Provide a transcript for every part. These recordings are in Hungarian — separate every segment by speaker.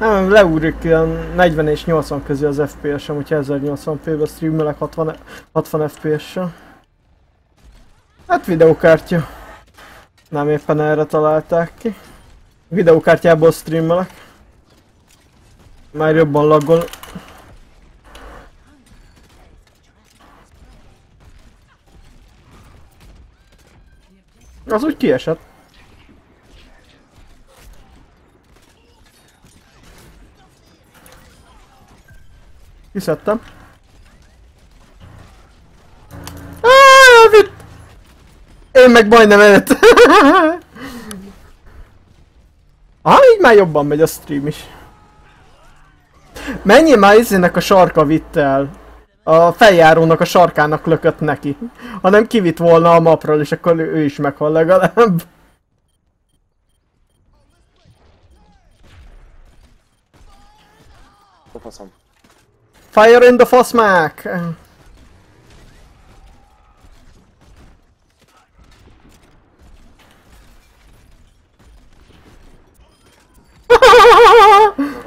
Speaker 1: Nem, leugrik ilyen 40 és 80 közé az FPS-em, hogyha 1080p-be streamelek 60, 60 FPS-sel. Hát videokártya. Nem éppen erre találták ki. Videokártyából streamelek. Már jobban laggol. Az úgy kiesett. Kiszedtem. Ah, elvitt! Én meg majdnem előtt. ah, így már jobban megy a stream is. Mennyi már izének a sarka vitt el? A feljárónak a sarkának lökött neki. Ha nem kivitt volna a mapról, és akkor ő is meghal legalább.
Speaker 2: Faszom.
Speaker 1: Fire in the faszmák!
Speaker 2: Hol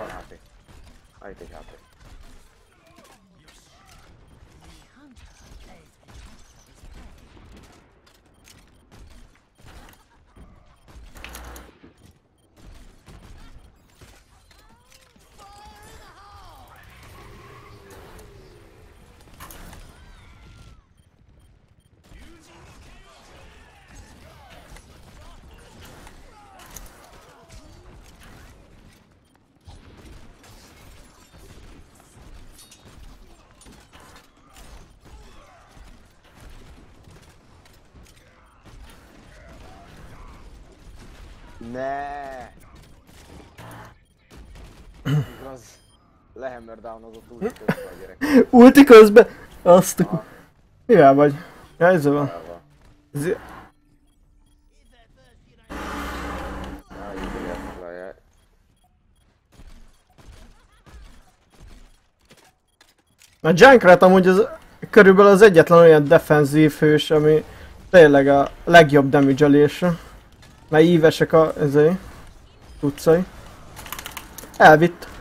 Speaker 2: lehammer down az ott úgy közben a gyerek.
Speaker 1: Ulti közben! Azt a ku... Mivel vagy? Ja, ez van. Ez... A Junkrat amúgy az körülbelül az egyetlen olyan defenzív hős, ami tényleg a legjobb damage Mert ívesek a ezé, utcai. Elvitt.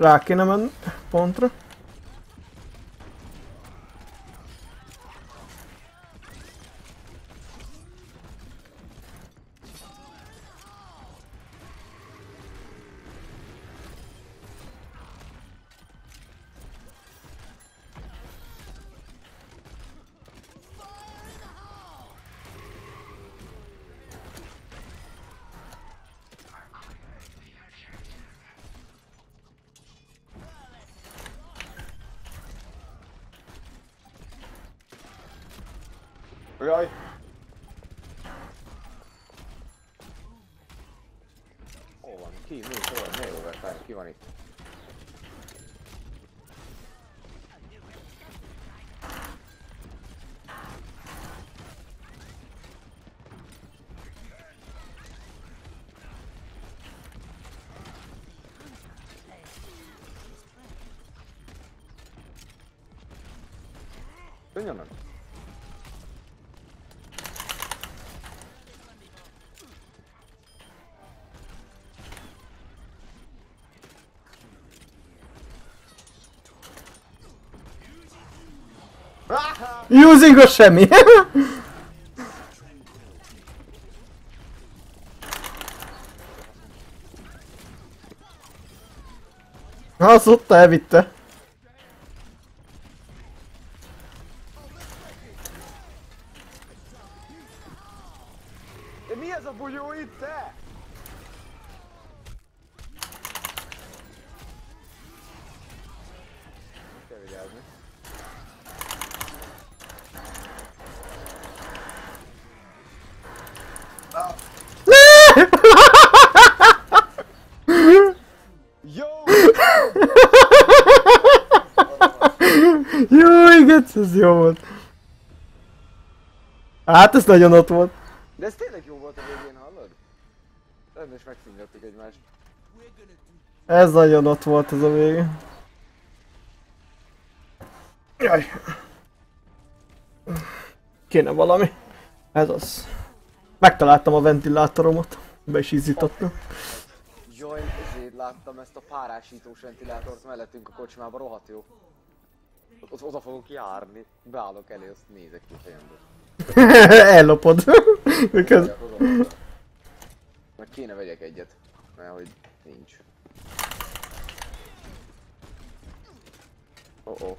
Speaker 1: Rá kéne menni pontra.
Speaker 2: Jaj! Hol van? Ki? Mi? Hol? Mi overtime?
Speaker 1: Using a semmi. Az ott elvitte. Hát ez nagyon ott volt.
Speaker 2: De ez tényleg jó volt a végén, hallod? Rendben is megszínlettük egymást.
Speaker 1: Ez nagyon ott volt ez a vége. Jaj. Kéne valami. Ez az. Megtaláltam a ventilátoromat. Be is izzítottam.
Speaker 2: Jaj, ezért láttam ezt a párásítós ventilátort mellettünk a kocsmában, rohadt jó. Ott, oda fogok járni, beállok elé, azt nézek ki fejemből.
Speaker 1: Ellopod.
Speaker 2: Oda. Meg kéne vegyek egyet, mert hogy nincs. Oh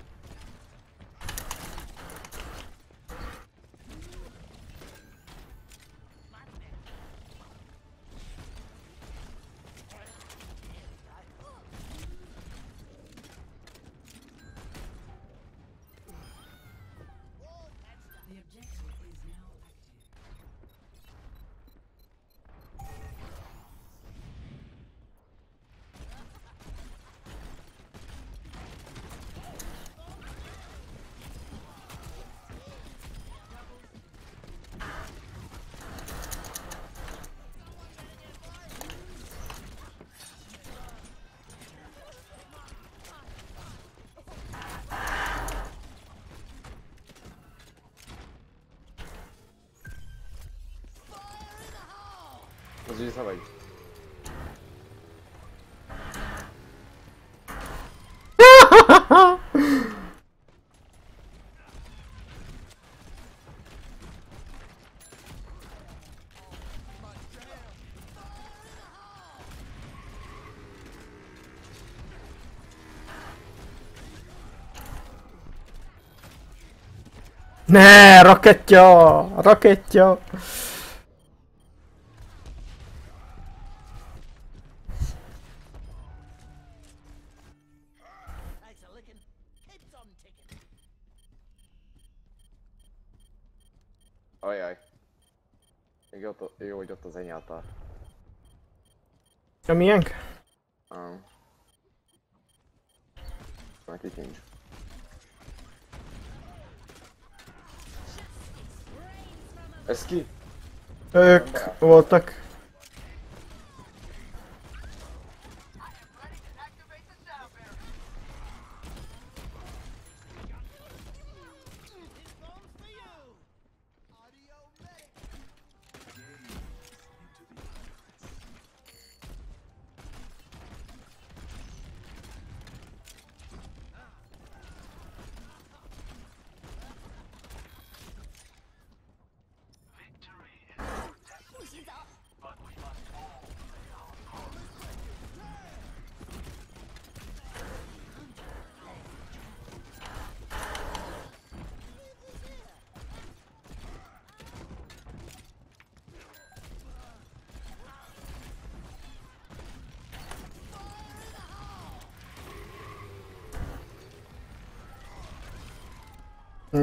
Speaker 2: oh. Az ugye vagy?
Speaker 1: Ne, rakettya! Rakettya!
Speaker 3: Nice a licking. Keeps on ticking.
Speaker 2: Ajaj. Még ott, a- jó, hogy ott az enyáltál.
Speaker 1: Ja, miénk?
Speaker 2: Ah. Nekik nincs. Ez ki?
Speaker 1: Ők voltak.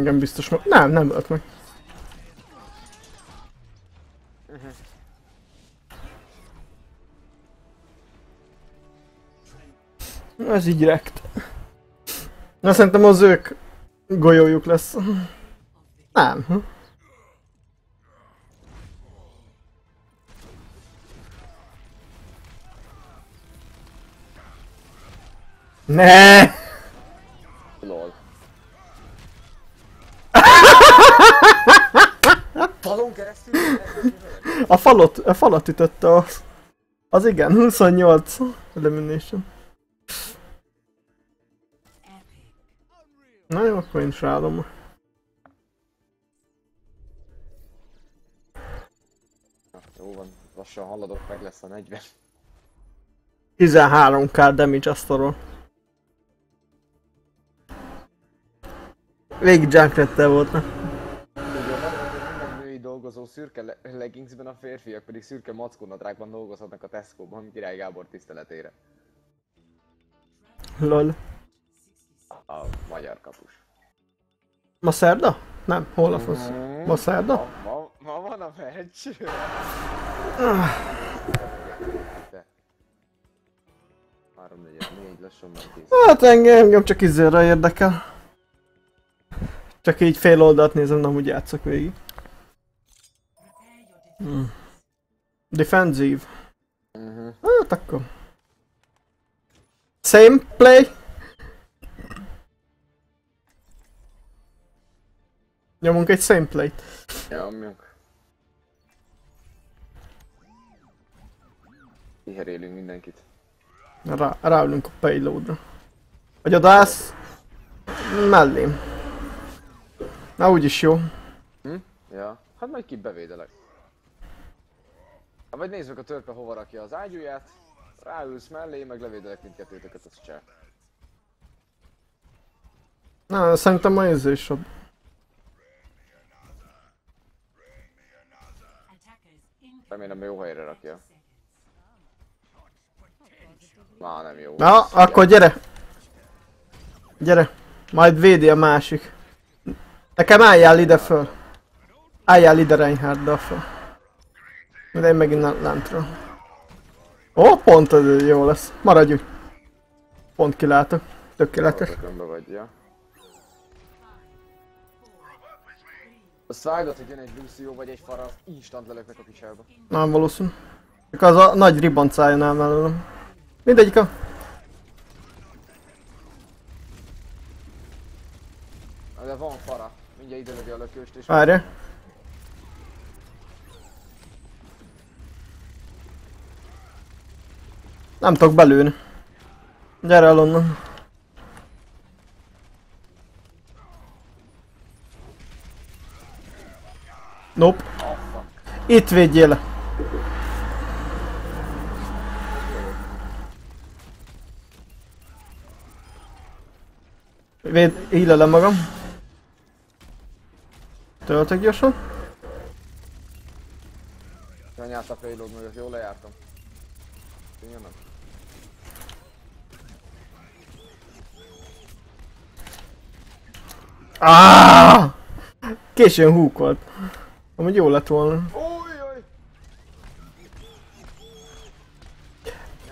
Speaker 1: Engem biztos meg... Nem, nem ölt meg. Ez így rekt. Na szerintem az ők golyójuk lesz. Nem. Ne!
Speaker 2: Lol. Falon keresztül?
Speaker 1: A falot, a falat ütötte az. Az igen, 28 elimination. Na jó, akkor én is ráadom.
Speaker 2: Jó van, lassan haladok, meg lesz a 40.
Speaker 1: 13k damage asztalról. Végig Junkrattel volt, ne?
Speaker 2: Ugye van, hogy minden női dolgozó szürke le- leggingsben, a férfiak pedig szürke mackónadrágban dolgozhatnak a Tesco-ban, Király Gábor tiszteletére.
Speaker 1: Lol.
Speaker 2: A magyar kapus.
Speaker 1: Ma szerda? Nem, holnap az.
Speaker 2: Mhm.
Speaker 1: Ma szerda?
Speaker 2: Ma, ma, ma van a meccs. Te. 3 4 4 lassan már.
Speaker 1: Hát engem, engem csak izére érdekel. Csak így fél oldalt nézem, nem úgy játszok végig. Hmm. Defensive.
Speaker 2: Mhm.
Speaker 1: Hát akkor. Same play. Nyomunk egy same play
Speaker 2: Nyomjuk. Kiherélünk mindenkit.
Speaker 1: Rá, ráülünk a payloadra. Vagy odaállsz mellém. Na úgyis jó.
Speaker 2: Hm? Ja. Hát majd ki bevédelek. Hát vagy nézd meg a törpe hova rakja az ágyúját, ráülsz mellé, meg levédelek mindkettőtöket, az cseh.
Speaker 1: Na, szerintem ma ez is.
Speaker 2: Remélem jó helyre rakja. Már nem jó.
Speaker 1: Na, akkor gyere! Gyere! Majd védi a másik. Nekem álljál ide föl. Álljál ide Reinharddal föl. De én megint lentről. Ó, pont az jó lesz. Maradj úgy. Pont kilátok. Tökéletes.
Speaker 2: Önbe vagy, ja. Azt vágod, hogy jön egy Lucio vagy egy Fara, instant lelöknek a picsába.
Speaker 1: Nem valószínű. Csak az a nagy ribancájánál mellőlem. Mindegyik a...
Speaker 2: De van Fara, mindjárt ide lövi a lökőst és...
Speaker 1: Várja. Nem tudok belőni. Gyere el onnan. Nope. Itt védjél le. Véd, hílelem magam. Töltök gyorsan.
Speaker 2: Anyát a payload mögött, jól lejártam. Jönnek.
Speaker 1: Ah! Későn húkolt. Amúgy jó lett volna.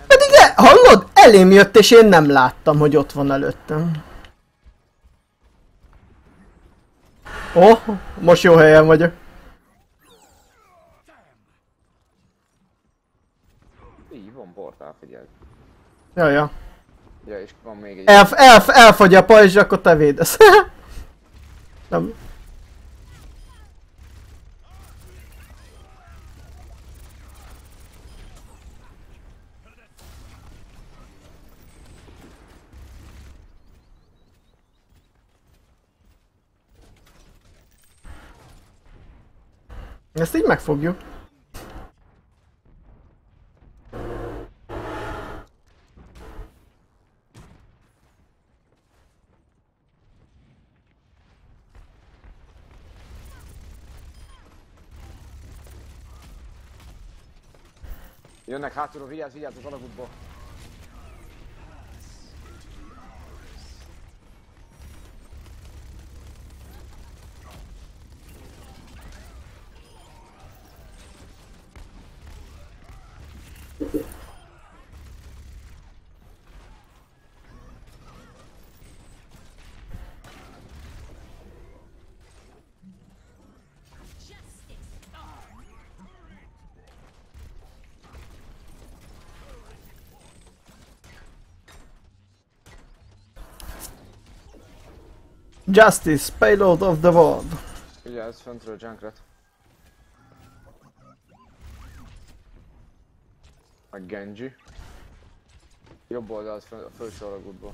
Speaker 1: Pedig e, hallod? Elém jött és én nem láttam, hogy ott van előttem. Ó, oh, most jó helyen vagyok.
Speaker 2: Így van portál, figyelj.
Speaker 1: Ja, ja.
Speaker 2: Ja, és van még egy...
Speaker 1: El, el, elfogy a pajzs, akkor te védesz. nem. Ezt így megfogjuk.
Speaker 2: Jönnek hátulról, vigyázz, vigyázz az alagútból.
Speaker 1: Justice, payload of the world.
Speaker 2: Vigyázz, föntről Junkrat. A Genji. Jobb oldalt föl, a felső alagútból.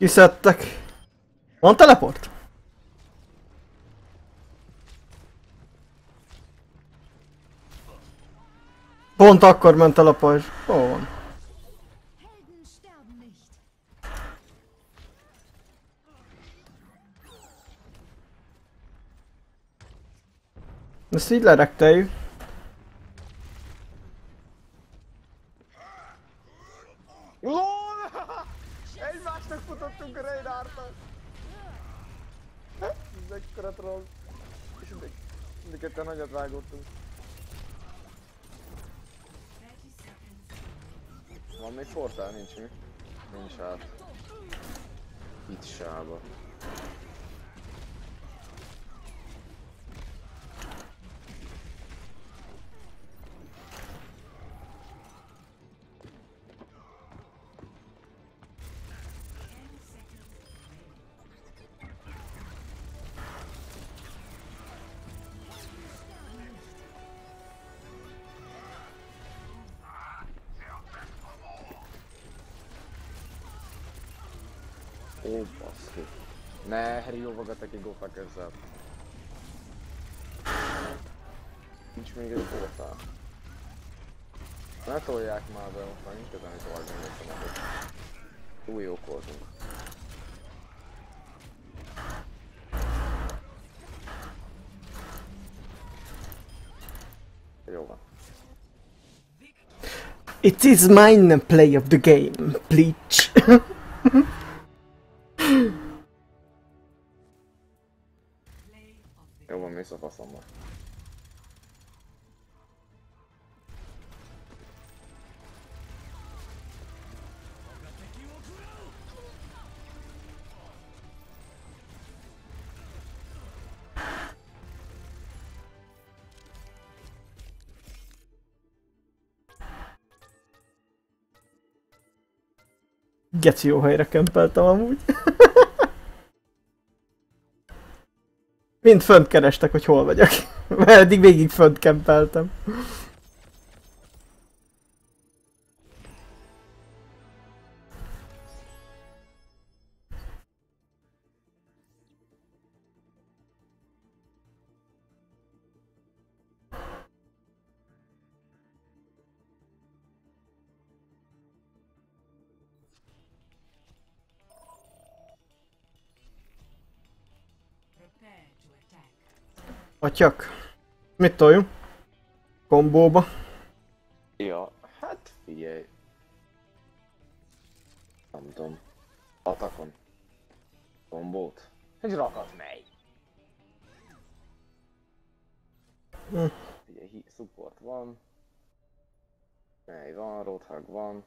Speaker 1: Kiszedtek. Van teleport? Pont akkor ment el a pajzs. Hol van? Ezt így lerekteljük.
Speaker 2: Ó, baszki. Ne, riovogat aki go fuck yourself. Nincs még egy portál. Ne tolják már be, most már nincs ezen, hogy tovább gondoltam, hogy túl jók voltunk. Jó van.
Speaker 1: It is mine play of the game, bleach. Geci jó helyre kempeltem amúgy. Mind fönt kerestek, hogy hol vagyok. Mert eddig végig fönt kempeltem. Atyak. Mit toljunk? Kombóba.
Speaker 2: Ja, hát figyelj. Nem tudom. Atakon. Kombót. Egy rakat mely.
Speaker 1: Hm.
Speaker 2: Support van. Mely van, roadhog van.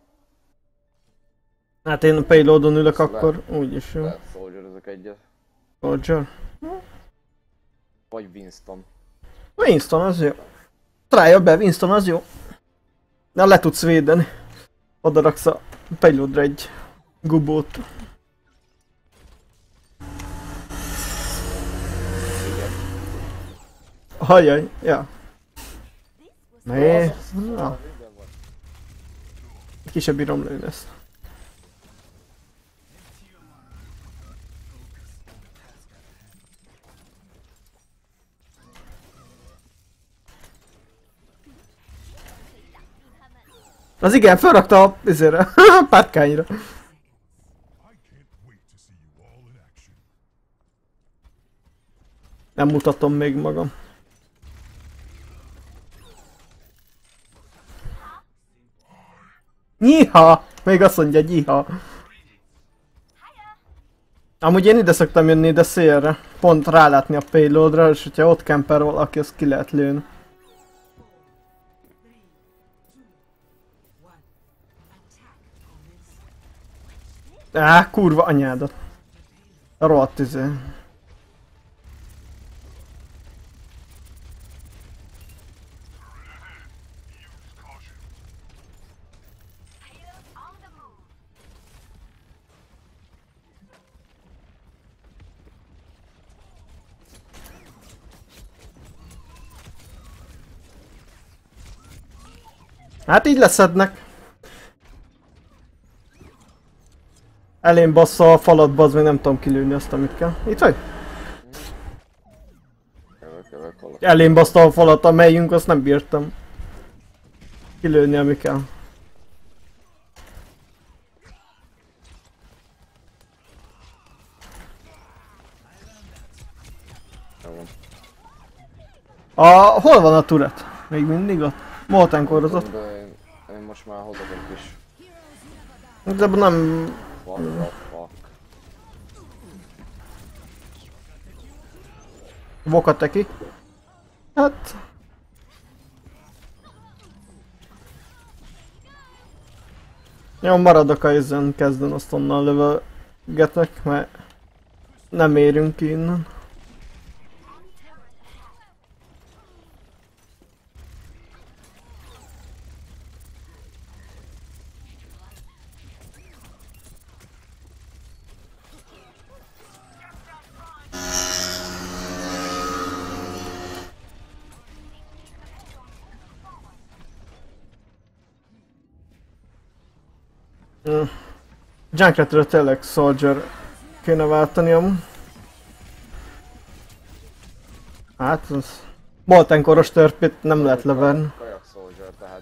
Speaker 1: Hát én a payloadon ülök, akkor úgyis jó.
Speaker 2: Lehet soldier ezek egyet.
Speaker 1: Roger.
Speaker 2: Vagy Winston.
Speaker 1: Winston az jó. Trája be, Winston az jó. Na le tudsz védeni. Oda raksz a payloadra egy gubót. Hajjaj, ja. Né, na, ki se bírom lőni ezt. Az igen, felrakta a izére, pátkányra. Nem mutatom még magam. Nyiha! Még azt mondja, nyiha. Amúgy én ide szoktam jönni ide szélre. Pont rálátni a payloadra, és hogyha ott camper valaki, azt ki lehet lőni. Á, kurva anyádat. A rohadt izé. Hát így leszednek. Elém bassza a falat, bazd meg nem tudom kilőni azt, amit kell. Itt vagy? Elém baszta a falat, amelyünk, azt nem bírtam. Kilőni, ami kell. A, hol van a turet? Még mindig ott? Molten korozott.
Speaker 2: De én, én most már hozok kis
Speaker 1: De nem...
Speaker 2: what the fuck.
Speaker 1: Vokat teki. Hát... Jó, maradok a izen, kezden azt onnan lövelgetek, mert nem érünk ki innen. Junkratről tényleg Soldier kéne váltani amúgy. Hát az... Molten koros törpét nem lehet leverni.
Speaker 2: Kajak Soldier, tehát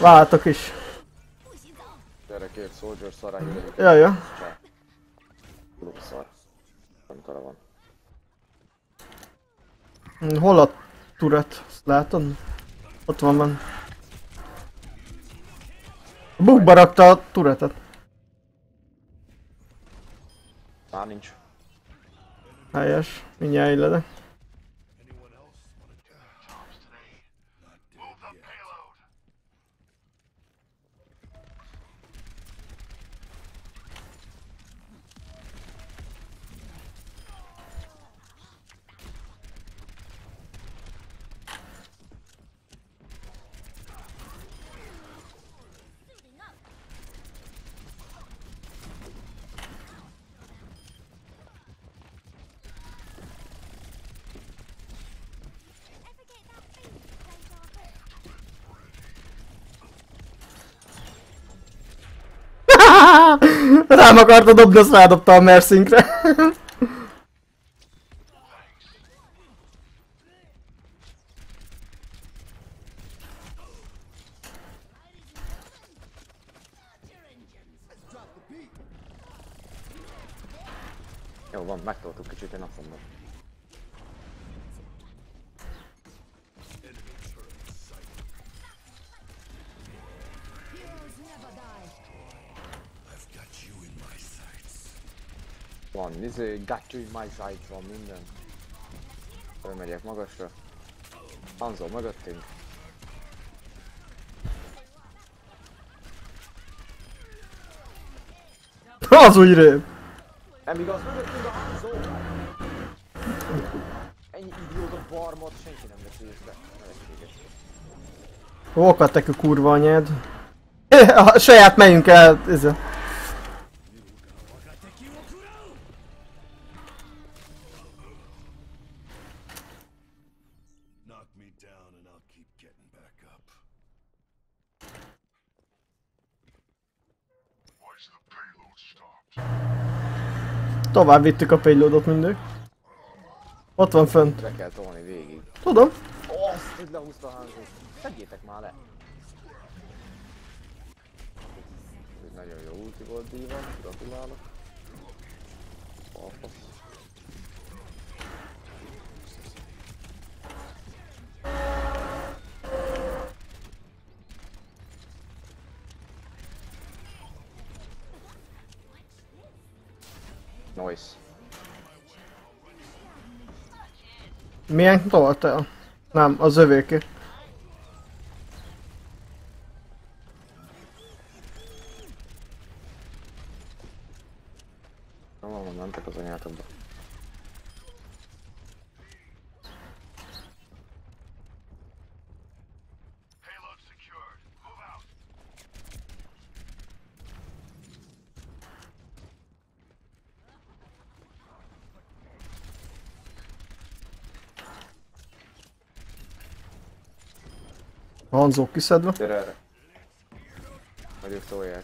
Speaker 1: Váltok is.
Speaker 2: gyere két Soldier szará.
Speaker 1: Ja, ja.
Speaker 2: Klub szar. Nem tele van.
Speaker 1: Hol a turet? Azt látod? Ott van. A bukba rakta a turetet.
Speaker 2: Már nincs.
Speaker 1: Helyes. Mindjárt illedek. Rám akarta dobni, azt rádobta a Mersinkre.
Speaker 2: Jó van, megtoltuk kicsit, én azt mondom. Van, izé, got you my sight, van minden. Fölmegyek magasra. Hanzo mögöttünk.
Speaker 1: Az úgy rém.
Speaker 2: Nem igaz, mögöttünk a Hanzo! Ennyi idióta barmot senki nem veszi észre.
Speaker 1: Vokat tekü kurva anyád. A saját megyünk el, ez Tovább vittük a payloadot mindig. Ott van fönt.
Speaker 2: Le kell tolni végig.
Speaker 1: Tudom.
Speaker 2: Azt, hogy lehúzta a Hanzo. Szedjétek már le! Ez nagyon jó ulti volt díva, gratulálok. Alfasz. Nice.
Speaker 1: Milyen tolt el? Nem, az övéké.
Speaker 2: Nem van, mentek az anyátokba.
Speaker 4: Payload secured. Move out.
Speaker 1: Hanzók kiszedve.
Speaker 2: Gyere erre. Hogy ők tolják.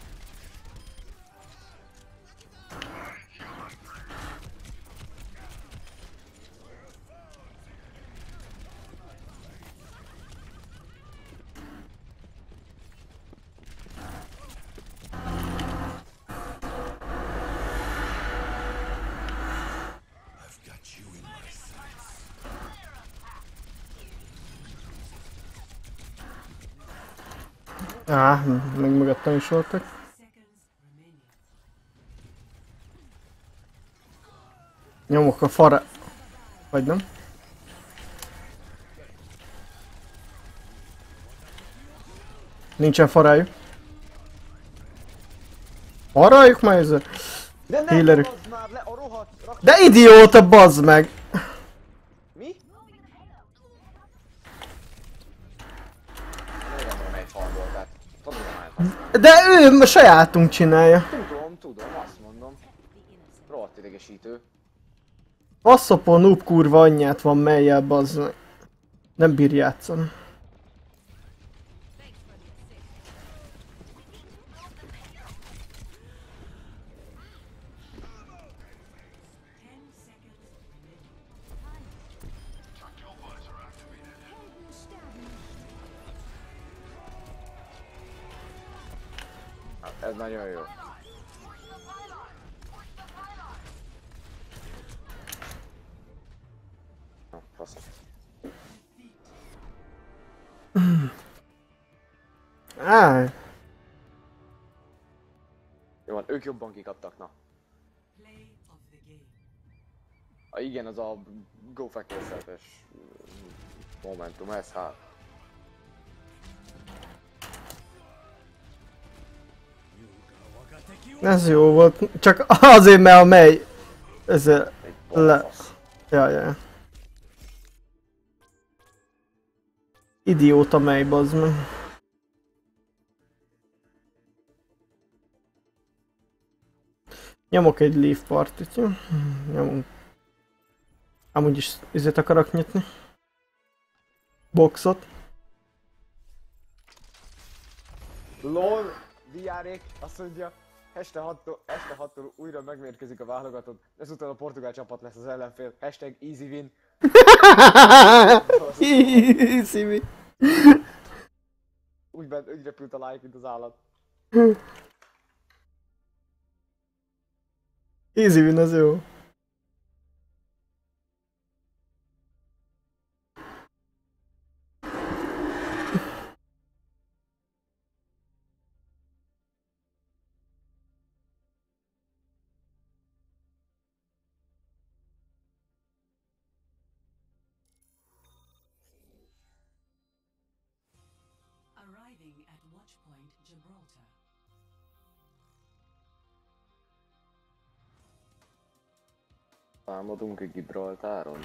Speaker 1: Á, meg mögöttem is voltak. Nyomok a fara... Vagy nem? Nincsen farájuk. Faráljuk már ezzel?
Speaker 2: De ne
Speaker 1: Healerük.
Speaker 2: már le a rohadt rak...
Speaker 1: De idióta, bazd meg!
Speaker 2: Mi? Nem tudom, melyik fal volt, tehát tudom, melyik
Speaker 1: A sajátunk csinálja.
Speaker 2: Tudom, tudom, azt mondom. Rohadt idegesítő.
Speaker 1: Asszapó noob kurva anyját van melyel, bazd. Nem bír játszani.
Speaker 2: Igen, az a Go Factor szerepes momentum, ez hát.
Speaker 1: ez jó volt. Csak azért, mert a mely... Ezzel...
Speaker 2: Egy
Speaker 1: Le. ja. ja. Idióta mely, bazd meg. Nyomok egy leaf partit, jó? Nyomunk. Amúgy is izét akarok nyitni. Boxot.
Speaker 2: LOL, diárék, azt mondja, este 6-tól, este 6-tól újra megmérkezik a válogatott, ezután a portugál csapat lesz az ellenfél, hashtag easy win.
Speaker 1: Szívi.
Speaker 2: Úgy, bent, úgy repült a like, mint az állat.
Speaker 1: Easy win, az jó.
Speaker 5: Gibraltar.
Speaker 2: Álmodunk Gibraltáron.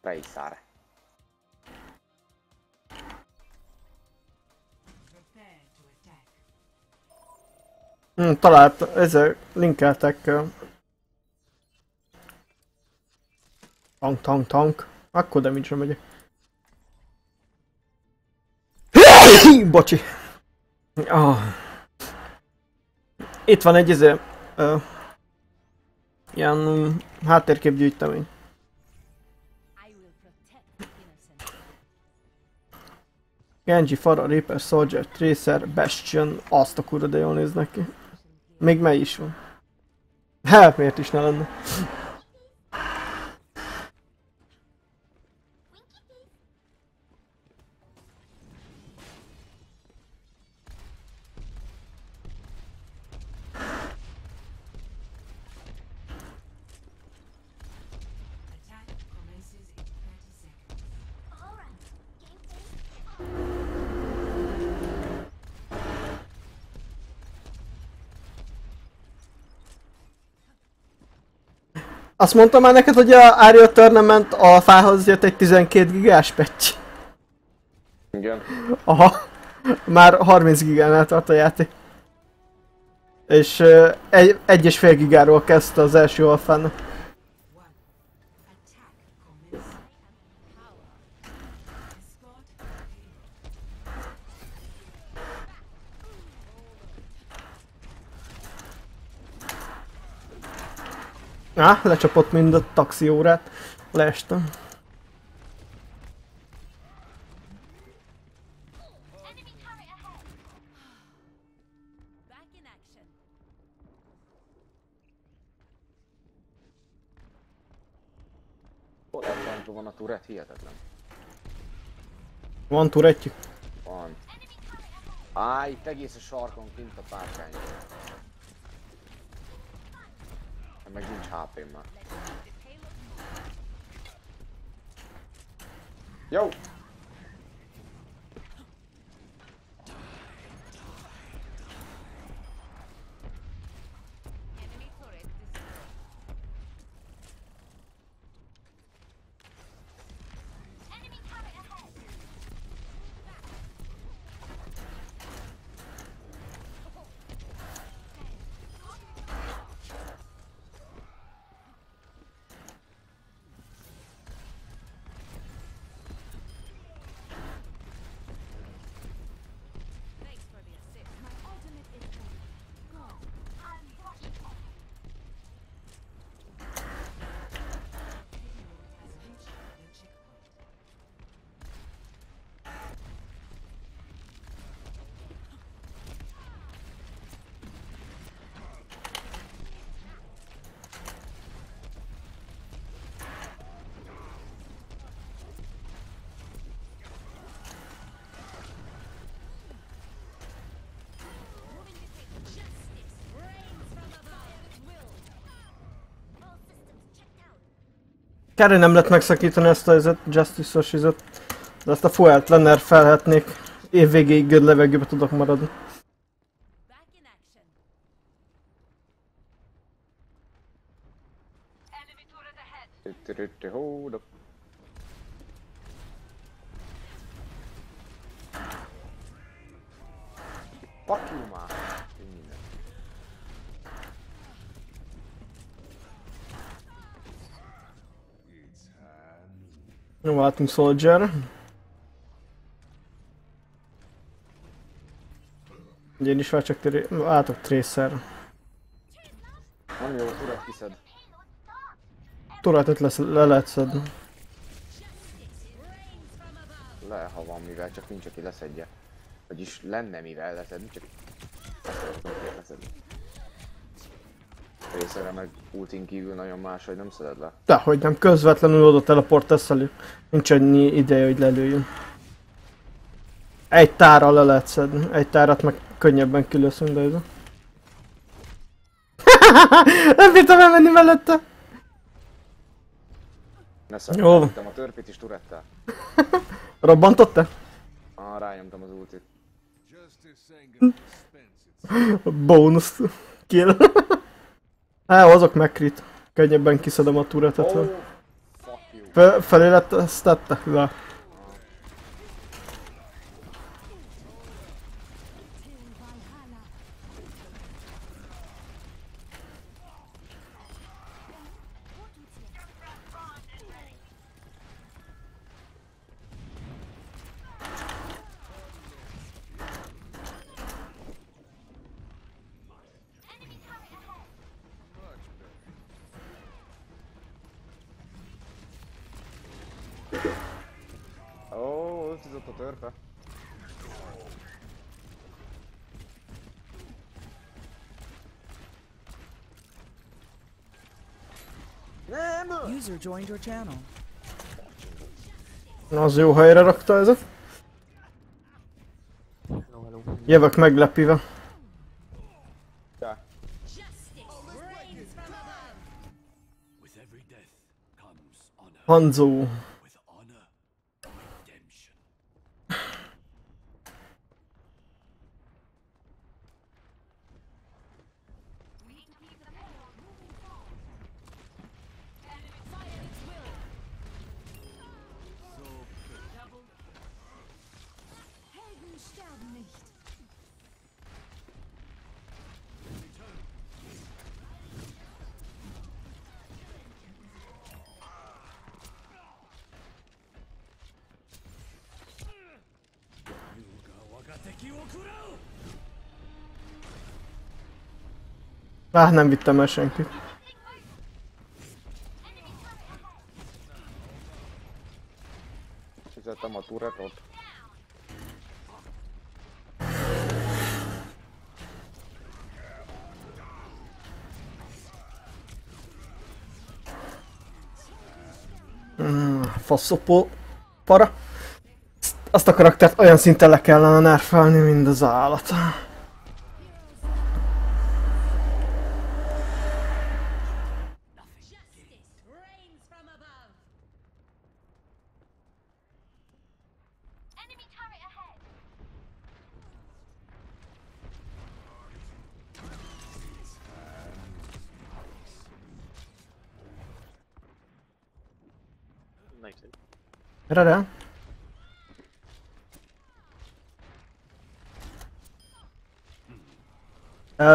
Speaker 2: Pejszár.
Speaker 5: Prepare to attack.
Speaker 1: Hm, talált, ezzel linkeltek. Tank, tank, tank. Akkor damage megyek. Bocsi. Ah. Itt van egy izé, ö, ilyen mm,
Speaker 3: the innocent.
Speaker 1: Genji, Fara, Reaper, Soldier, Tracer, Bastion, azt a kurva de jól néznek ki. Még mely is van. Hát miért is ne lenne? Azt mondtam már neked, hogy a Aerial Tournament alfához jött egy 12 gigás patch.
Speaker 2: Igen.
Speaker 1: Aha. Már 30 gigánál tart a játék. És egy, egy és fél gigáról kezdte az első alfán. Á, lecsapott mind a taxi órát. Leestem.
Speaker 2: Van a turret? Hihetetlen.
Speaker 1: Van turetjük.
Speaker 2: Van. Á, itt egész a sarkon kint a párkány. Meg nincs HP-m már.
Speaker 1: Kár, nem lehet megszakítani ezt a izet, Justice-os. De ezt a fuelt lenner felhetnék. Évvégéig göd levegőbe tudok maradni. Jó, váltunk Soldier. Én is már csak váltok Tracer.
Speaker 2: Nem jó, urat kiszed.
Speaker 1: Turretet lesz, le lehet szedni.
Speaker 2: Le, ha van mivel, csak nincs aki leszedje. Vagyis lenne mivel leszedni, csak leszedni. Részére meg ultin kívül nagyon máshogy nem szeded le.
Speaker 1: Dehogy nem, közvetlenül oda teleportálsz elő. Nincs annyi ideje, hogy lelőjön. Egy tárral le lehet szedni. Egy tárat meg könnyebben kilőszünk, de ez. nem bírtam elmenni mellette.
Speaker 2: Ne
Speaker 1: Jó.
Speaker 2: a törpét is turettel.
Speaker 1: Robbantott te?
Speaker 2: Ah, rányomtam az ultit.
Speaker 1: Bónusz kill. Á, azok megkrit. Könnyebben kiszedem a turetet.
Speaker 2: Oh,
Speaker 1: felé lett, ezt tette? Le.
Speaker 2: Ó, oh, ultizott a törpe. Nem!
Speaker 6: User joined your channel.
Speaker 1: Na, az jó helyre rakta ez. Jövök meglepive.
Speaker 2: Ja.
Speaker 1: Á, nem vittem el senkit.
Speaker 2: Fizettem a turetot.
Speaker 1: Faszopó para. Azt a karaktert olyan szinten le kellene nerfelni, mint az állat.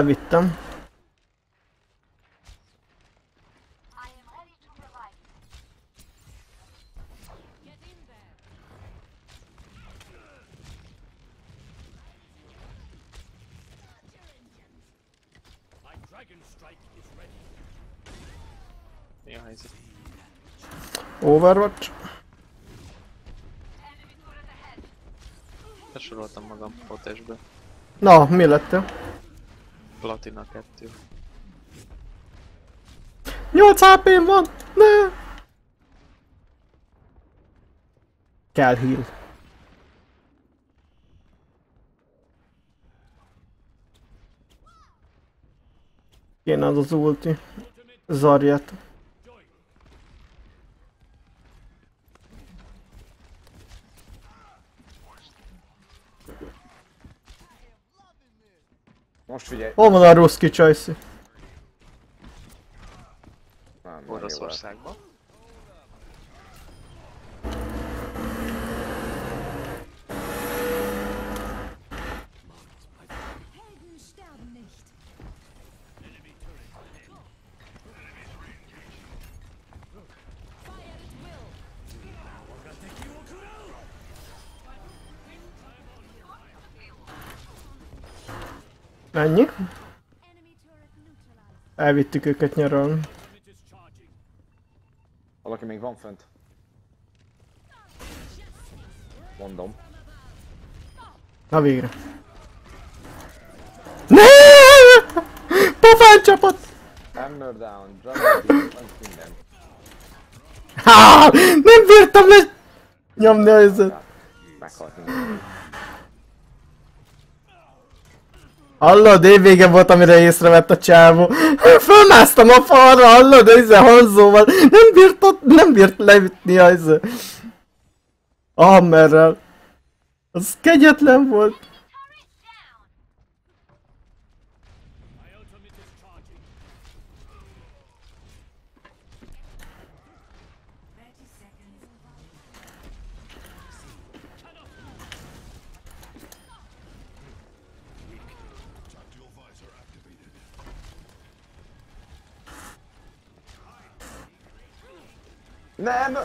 Speaker 3: Ready.
Speaker 6: Mi a helyzet?
Speaker 1: Overwatch.
Speaker 6: Besoroltam magam protestbe.
Speaker 1: Na, mi lett?
Speaker 6: Platina 2.
Speaker 1: 8 hp van! Ne! Kell heal. Kéne az az ulti. Zarját.
Speaker 2: Most figyelj.
Speaker 1: Hol van a Ruszki Csajci? Elvittük őket nyaralni.
Speaker 2: Valaki még van fönt. Mondom.
Speaker 1: Na végre. Ne! Pofán csapat!
Speaker 2: Hammer down, minden.
Speaker 1: Há! Nem bírtam le nyomni a izet.
Speaker 2: Meghalt minden.
Speaker 1: Hallod, évvége volt, amire észrevett a csávó. Fölmásztam a falra, hallod, a izé Hanzóval. Nem bírt, ott, nem bírt leütni a izé. A hammerrel. Az kegyetlen volt.
Speaker 2: Nem!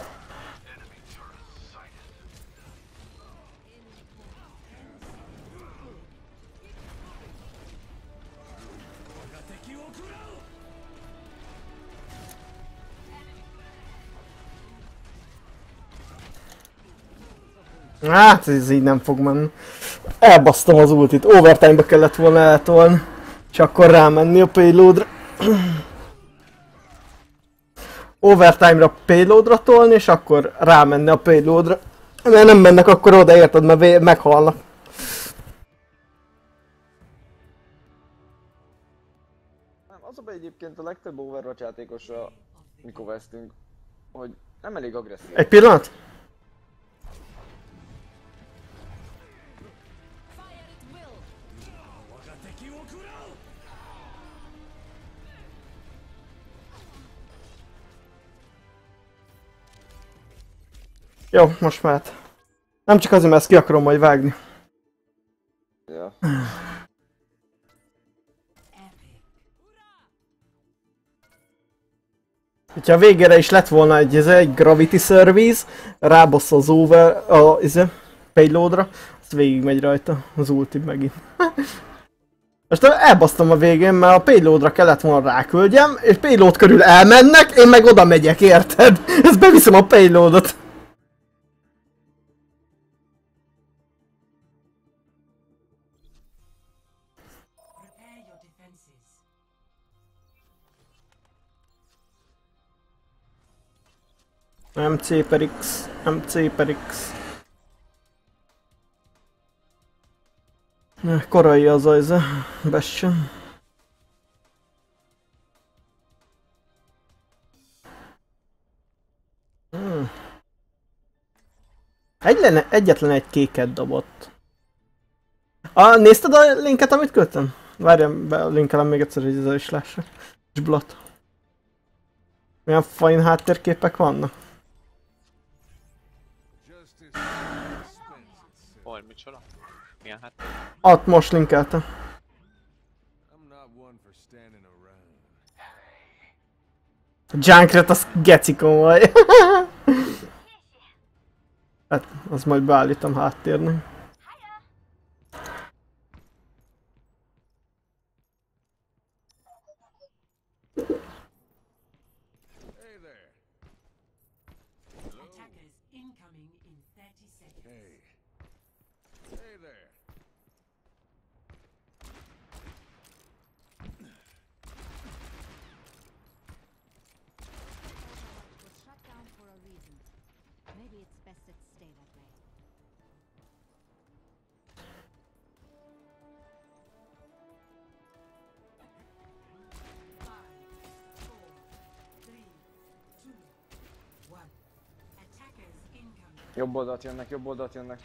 Speaker 1: Hát ez így nem fog menni. Elbasztam az ultit. Overtime-ba kellett volna eltolni. És akkor rámenni a payloadra. Overtime-ra payloadra tolni, és akkor rámenni a payloadra. Mert nem mennek akkor oda, érted, mert meghalnak.
Speaker 2: Nem, az a egyébként a legtöbb Overwatch játékosra, mikor vesztünk, hogy nem elég agresszív.
Speaker 1: Egy pillanat? Jó, most mehet. Nem csak azért, mert ezt ki akarom majd vágni.
Speaker 2: Ja.
Speaker 1: Hogyha a végére is lett volna egy, ez egy Gravity Service, rábasz az over, a ez, payloadra, az végig megy rajta, az ulti megint. Most elbasztam a végén, mert a payloadra kellett volna ráküldjem, és payload körül elmennek, én meg oda megyek, érted? Ezt beviszem a payloadot. MC per X, MC per X. Korai az az a Bastion. Hmm. Egy lenne, egyetlen egy kéket dobott. Ah, nézted a linket, amit küldtem? Várjál, belinkelem még egyszer, hogy ez is lássa. És blat. Milyen fajn háttérképek vannak?
Speaker 6: Milyen hát?
Speaker 1: Ott most linkeltem. Junkrat az geci komoly. hát, az majd beállítom háttérnek.
Speaker 2: Jobb oldalt jönnek, jobb oldalt jönnek.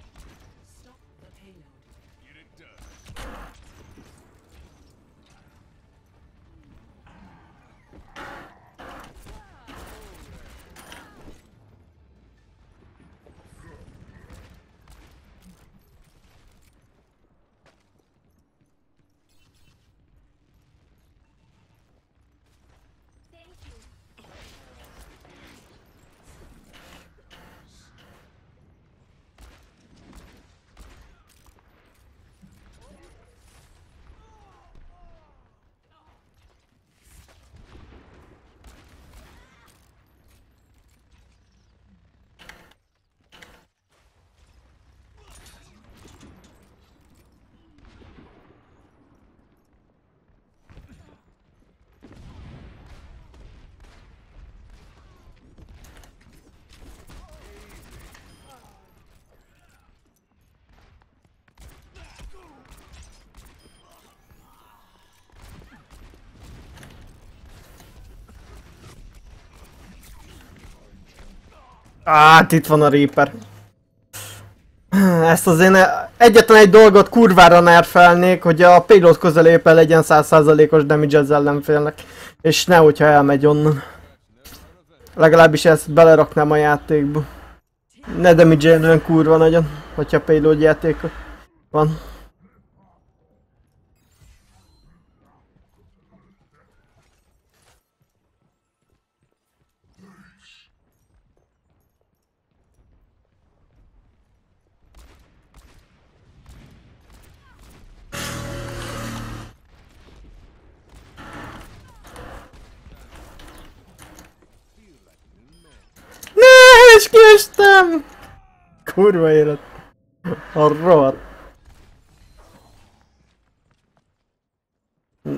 Speaker 1: Hát itt van a Reaper. Ezt az én egyetlen egy dolgot kurvára nerfelnék, hogy a payload közelépe legyen 100%-os damage az ellenfélnek. És ne, hogyha elmegy onnan. Legalábbis ezt beleraknám a játékba. Ne damage olyan kurva nagyon, hogyha payload játék van. És kiestem! Kurva élet. A rohadt.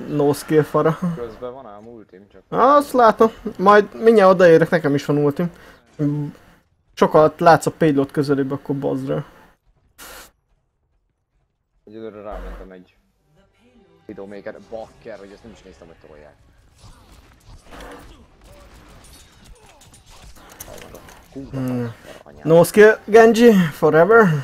Speaker 1: No skill fara.
Speaker 2: Közben van ám ultim, csak
Speaker 1: Azt látom. Majd mindjárt odaérek, nekem is van ultim. Sokat látsz a payload közelébe, akkor bazd rá.
Speaker 2: egyelőre rámentem egy Widowmaker bakker, hogy ezt nem is néztem, hogy tolják. Hallod, Kurva hmm. anyám.
Speaker 1: No skill, Genji, forever.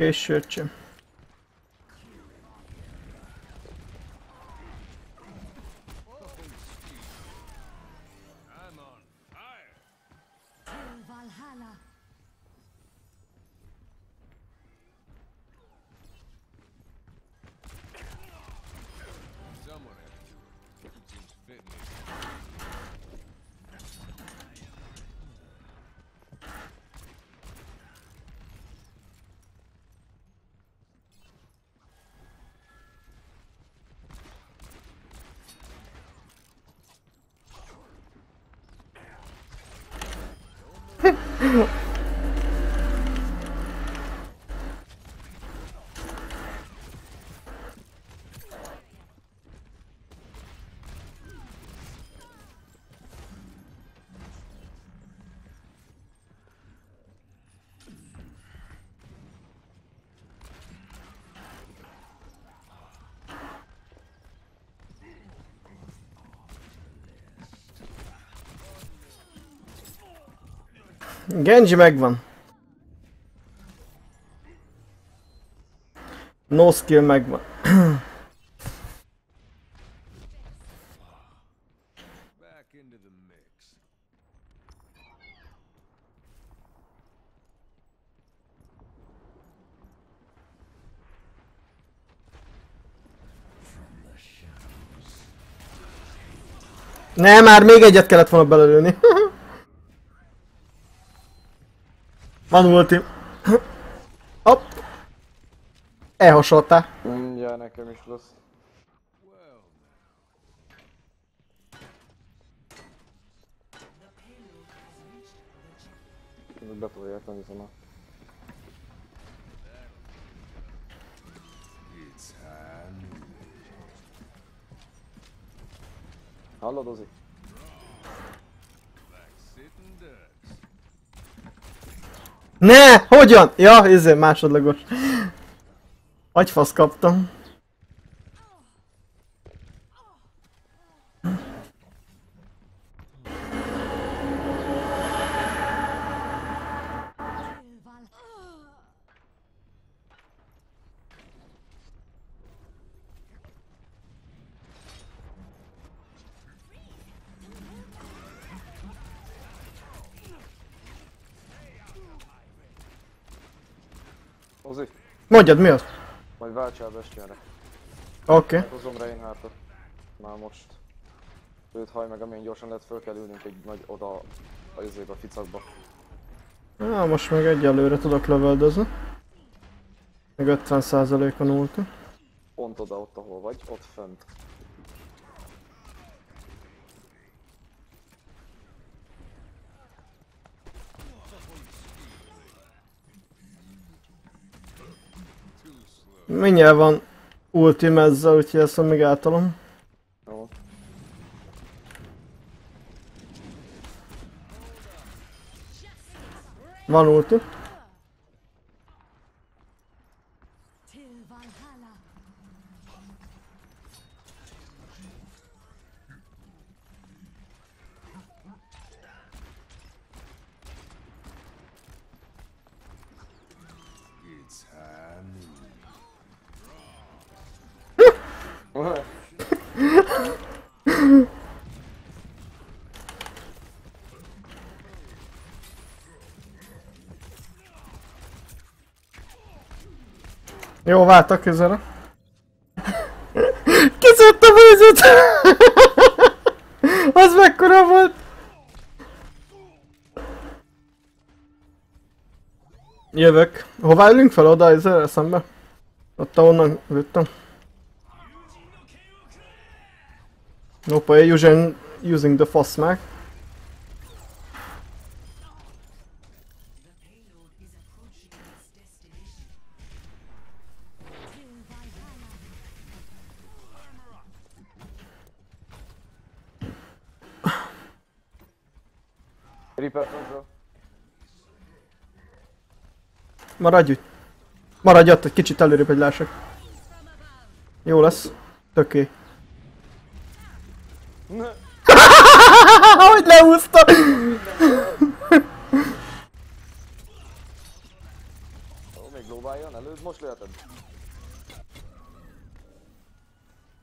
Speaker 1: Geç Genji megvan. No skill megvan. Nem, már még egyet kellett volna belőni. Van ulti. Hopp. Elhasoltál.
Speaker 2: Mindjárt nekem is lesz. Betolják, nem hiszem el.
Speaker 1: Ne! Hogyan? Ja, izé másodlagos. Agyfasz kaptam. Mondjad, mi az?
Speaker 2: majd váltsál Bestjánre.
Speaker 1: Oké. Okay.
Speaker 2: Hozom Reinhardtot. Már most. Őt haj meg, amilyen gyorsan lehet föl kell ülnünk egy nagy oda a izébe, a ficakba.
Speaker 1: Na, most még egyelőre tudok lövöldözni. Még 50%-on ulti.
Speaker 2: Pont oda, ott ahol vagy, ott fent.
Speaker 1: Mindjárt van ultim ezzel, úgyhogy ezt még általom.
Speaker 2: Jó.
Speaker 1: Van ulti. Jó, váltak közelre. Kiszedtem a izét! Az mekkora volt! Jövök. Hová ülünk fel? Oda ezzel szembe? Ott ahonnan lőttem. Nope, using, using the.
Speaker 5: The
Speaker 1: Maradj úgy. Maradj ott, egy kicsit előrébb, hogy lássak. Jó lesz. Töké. Hogy leúszta!
Speaker 2: Ó, még globáljon, előd, most lőheted.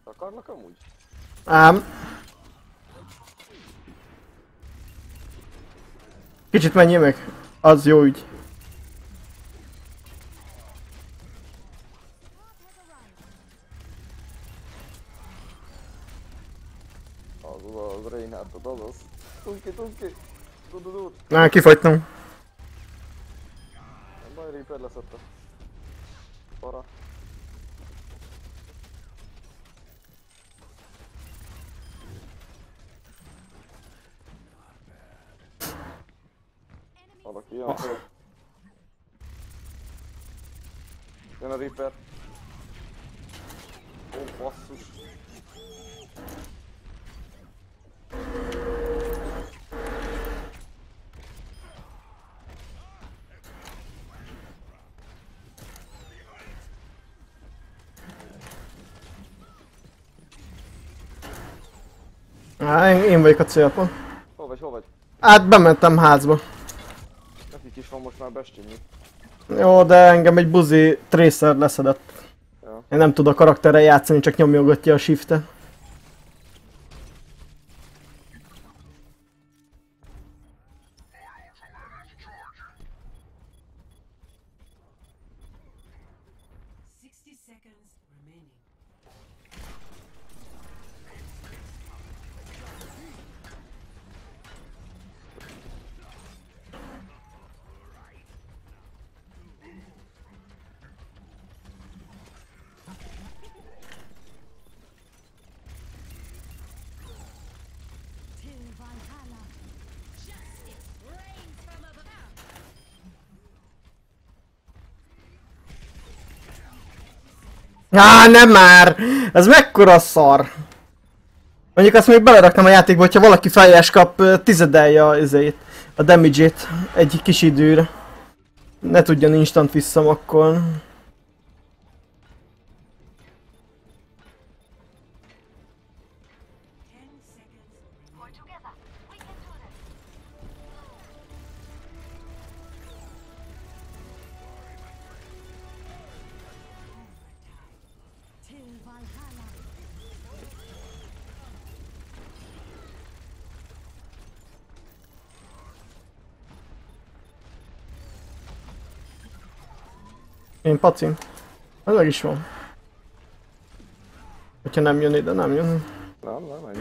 Speaker 2: Akarnak amúgy?
Speaker 1: Ám. Kicsit menjél meg. Az jó ügy.
Speaker 2: Az, az, az Reinhardtot, az az. Tunki, tunki! Tud, tud, tud.
Speaker 1: Na, kifagytam.
Speaker 2: Nem baj, Reaper lesz ott. Para. Valaki jön föl. Jön a Reaper. Ó, basszus.
Speaker 1: Á, én, én vagyok a célpont.
Speaker 2: Hol vagy, hol vagy?
Speaker 1: Hát bementem házba.
Speaker 2: most már bestimmi.
Speaker 1: Jó, de engem egy buzi tracer leszedett.
Speaker 2: Ja.
Speaker 1: Én nem tud a karakterrel játszani, csak nyomjogatja a shiftet. Á, nem már! Ez mekkora szar! Mondjuk azt még beleraktam a játékba, hogyha valaki fejes kap, tizedelje a, izét, a damage-ét egy kis időre. Ne tudjon instant visszamakkolni. Én pacim. Ez meg is van. Hogyha nem jön ide, nem jön.
Speaker 2: Nem, nem, ennyi.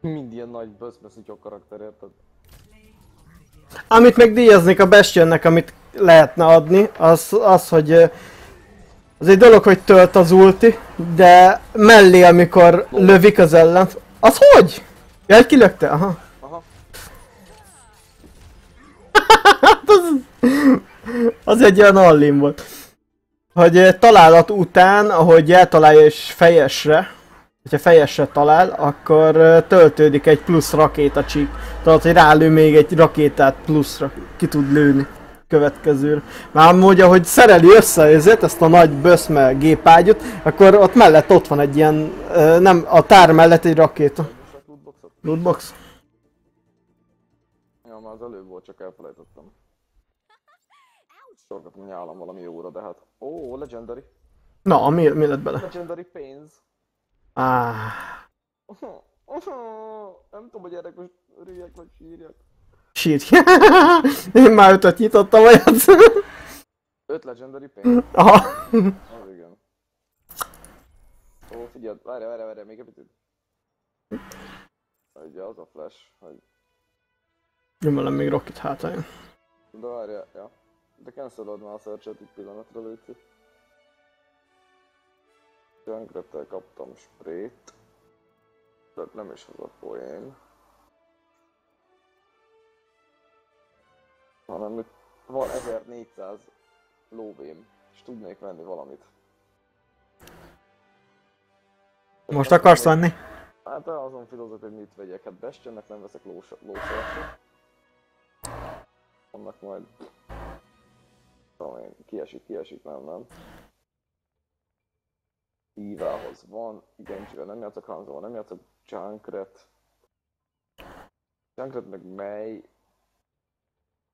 Speaker 2: Mind ilyen nagy böszmeszütyok karakter, érted?
Speaker 1: Amit meg díjaznék a Bastionnek, amit lehetne adni, az, az hogy az egy dolog, hogy tölt az ulti, de mellé, amikor lövik az ellen, az hogy? Ja, hogy kilökte? Aha. Az egy olyan allin volt. Hogy találat után, ahogy eltalálja és fejesre, hogyha fejesre talál, akkor töltődik egy plusz rakéta csík. Tehát, hogy rálő még egy rakétát pluszra ki tud lőni következőre. Már amúgy, ahogy szereli össze ezért, ezt a nagy böszme gépágyút, akkor ott mellett ott van egy ilyen, nem, a tár mellett egy rakéta. Lootbox?
Speaker 2: Ja, már az előbb volt, csak elfelejtettem. Sorgatom nyálam valami jóra, de hát... Ó, oh, legendary.
Speaker 1: Na, mi, mi lett bele?
Speaker 2: Legendary pénz.
Speaker 1: Ah.
Speaker 2: Nem tudom, hogy erre most örüljek vagy sírjak.
Speaker 1: Sírt. Én már ötöt nyitottam olyat.
Speaker 2: Öt legendary pénz?
Speaker 1: Aha.
Speaker 2: Az igen. Ó, figyeld, várj, várj, várj, még egy picit. Ugye az a flash, hogy...
Speaker 1: Nyomolom még Rocket hátáján.
Speaker 2: De várja, ja. De cancelod már a search egy pillanatra, Léci. Junkrattel kaptam sprayt. De nem is az a poén. Hanem itt van 1400 lóvém, és tudnék venni valamit.
Speaker 1: Most akarsz venni?
Speaker 2: Hát azon filozok, hogy mit vegyek. Hát Bastionnek nem veszek lószert Annak majd... Tudom én, kiesik, kiesik, nem, nem. Ivához van, Genjivel nem játszok, Hanzóval nem játszok, Junkrat. Junkrat meg mely...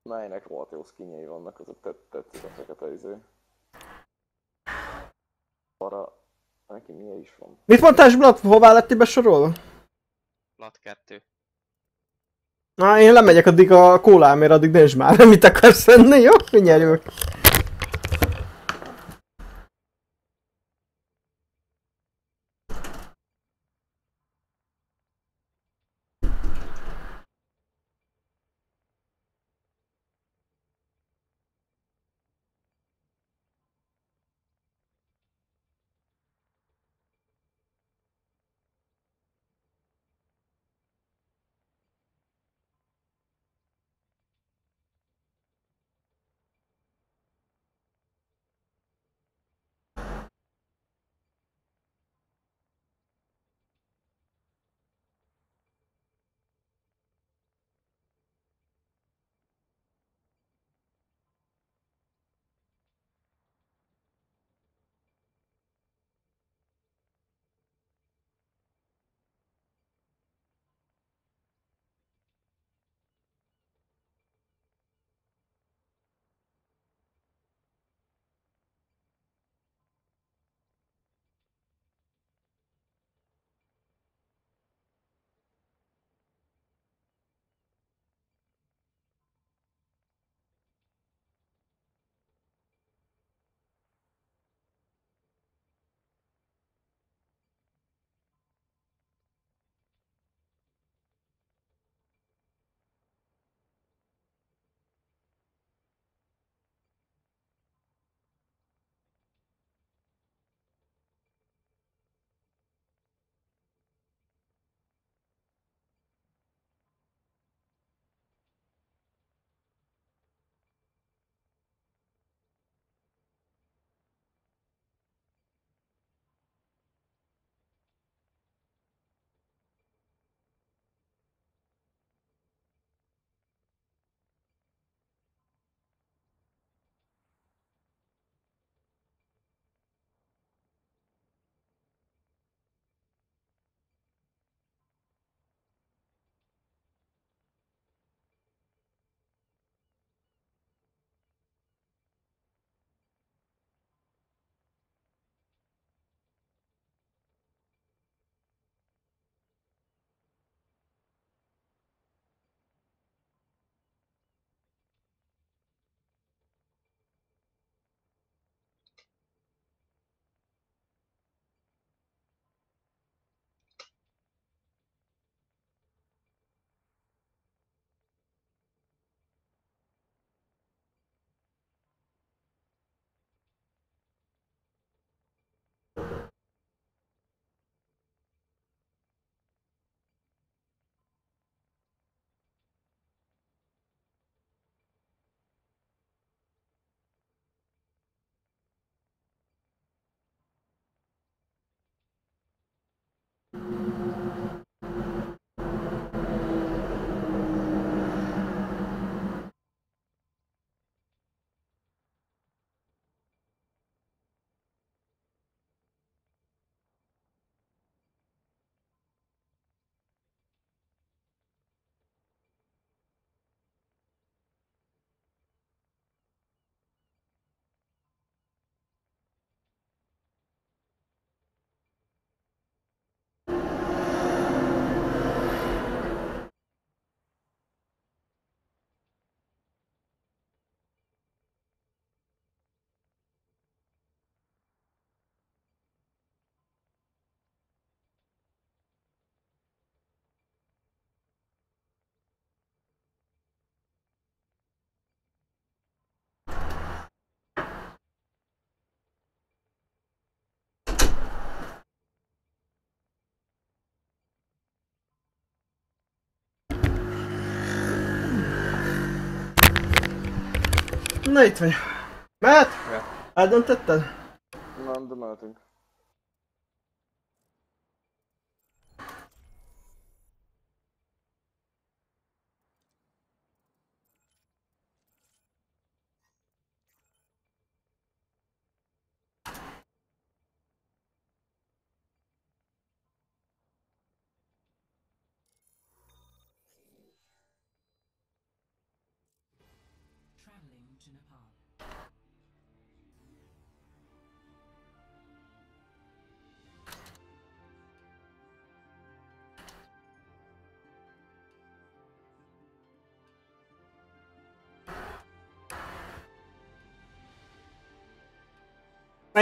Speaker 2: Melynek volt jó skinjei vannak, azok tett, tetszik a fekete izé. Para... Neki milyen is van?
Speaker 1: Mit mondtál, Blood? Hová lettél besorolva?
Speaker 6: Lat 2.
Speaker 1: Na, én lemegyek addig a kólámért, addig döntsd már, mit akarsz venni, jó? Mindjárt jövök. Na itt vagy. Mehet?
Speaker 2: Ja.
Speaker 1: Eldöntötted?
Speaker 2: Nem, de mehetünk.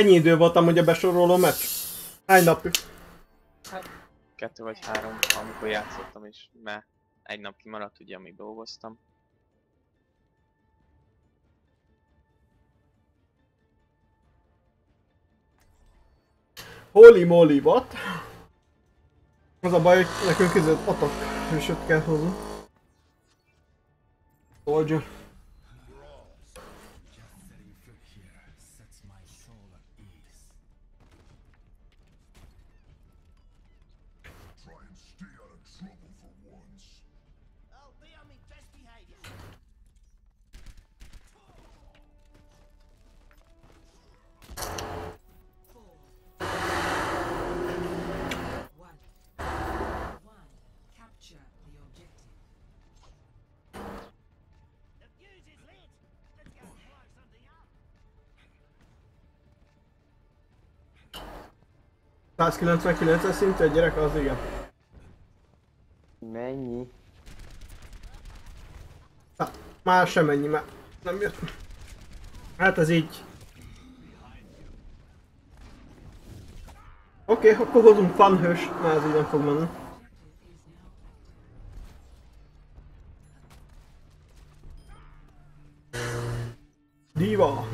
Speaker 1: Ennyi idő volt amúgy a besoroló meccs? Hány napig?
Speaker 6: Kettő vagy három, amikor játszottam is, mert egy nap kimaradt, ugye, amíg dolgoztam.
Speaker 1: Holy moly, what? Az a baj, hogy nekünk között patak hősöt kell hozni. Soldier. 199 szintű egy gyerek, az igen.
Speaker 2: Mennyi?
Speaker 1: Hát, már sem ennyi, mert nem jött. Hát ez így. Oké, okay, akkor hozunk fanhős, mert ez így nem fog menni. Diva!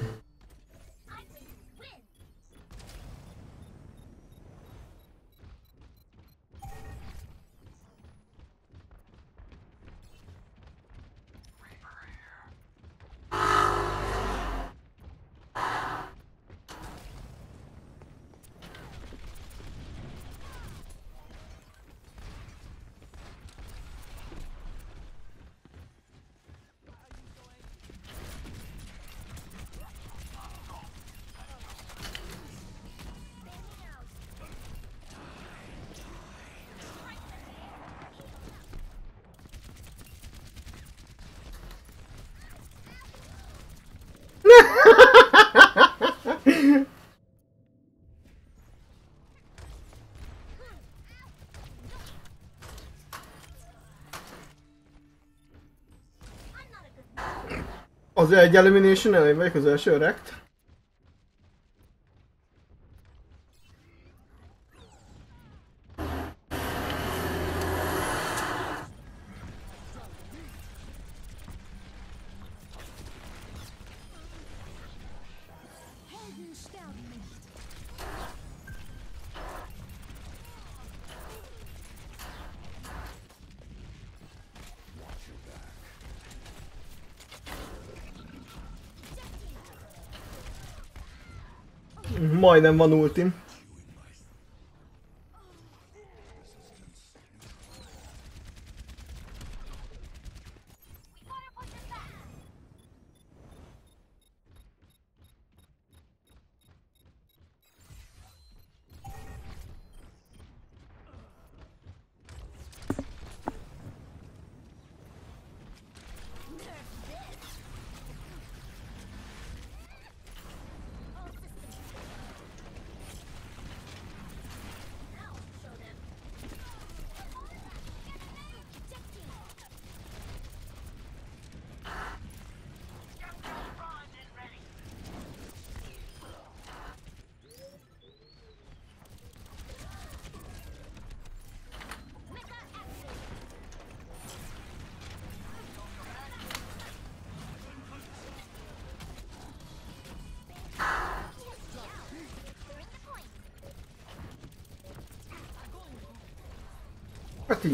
Speaker 1: Az egy elimination elején vagyok az első rekt. Majdnem van ultim.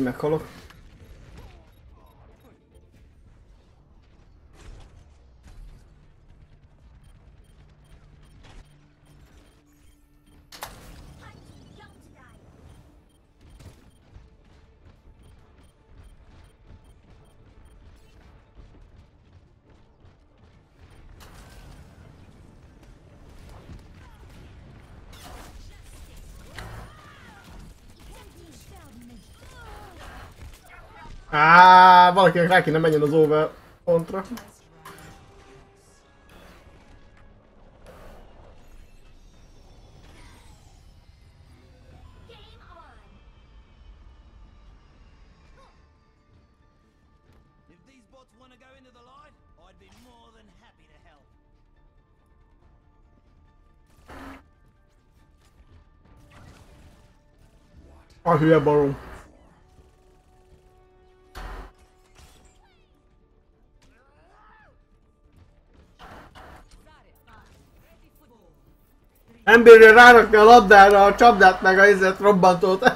Speaker 1: Hát így meghalok. Á, valakinek rá kéne menjen az over pontra.
Speaker 3: Game on.
Speaker 7: If
Speaker 1: Nem bírja rárakni a labdára a csapdát meg a izet robbantót.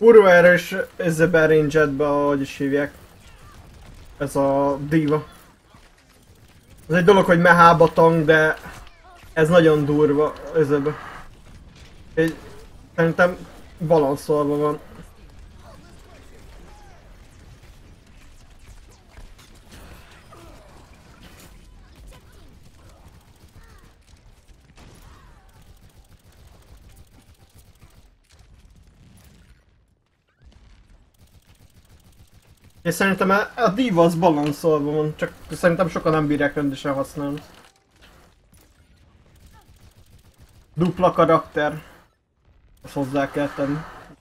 Speaker 1: Kurva erős ez a berangedbe, ahogy is hívják. Ez a diva. Ez egy dolog, hogy mehába tang, de ez nagyon durva ezebe. Egy, szerintem balanszolva van. És szerintem a, diva az balanszolva van, csak szerintem sokan nem bírják rendesen használni. Dupla karakter. Azt hozzá kell tenni.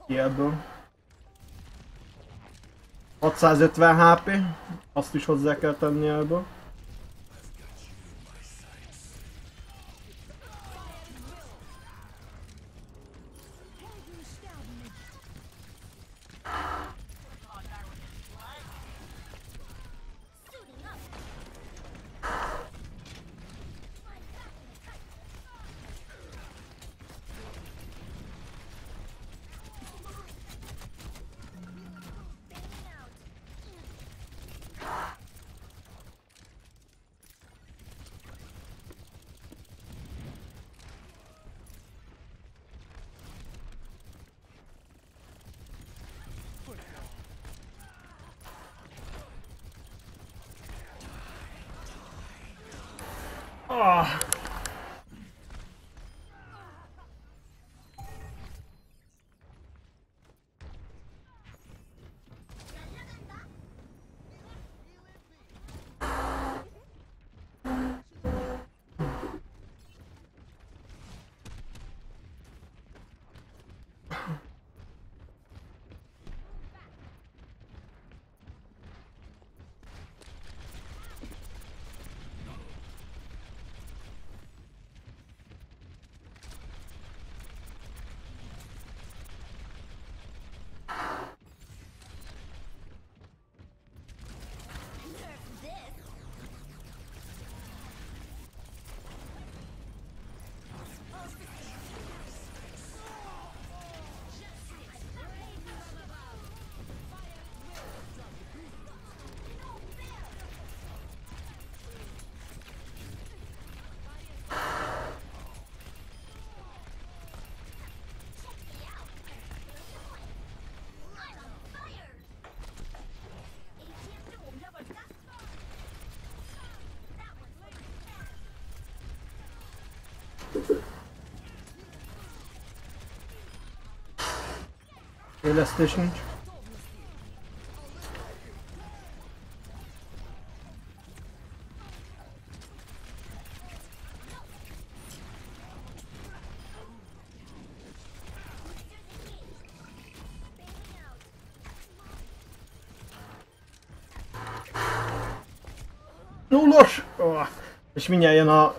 Speaker 1: Ki ebből. 650 HP. Azt is hozzá kell tenni ebből. Élesztés nincs.
Speaker 3: Bailing out.
Speaker 1: Nullos! Oh. És mindjárt jön a...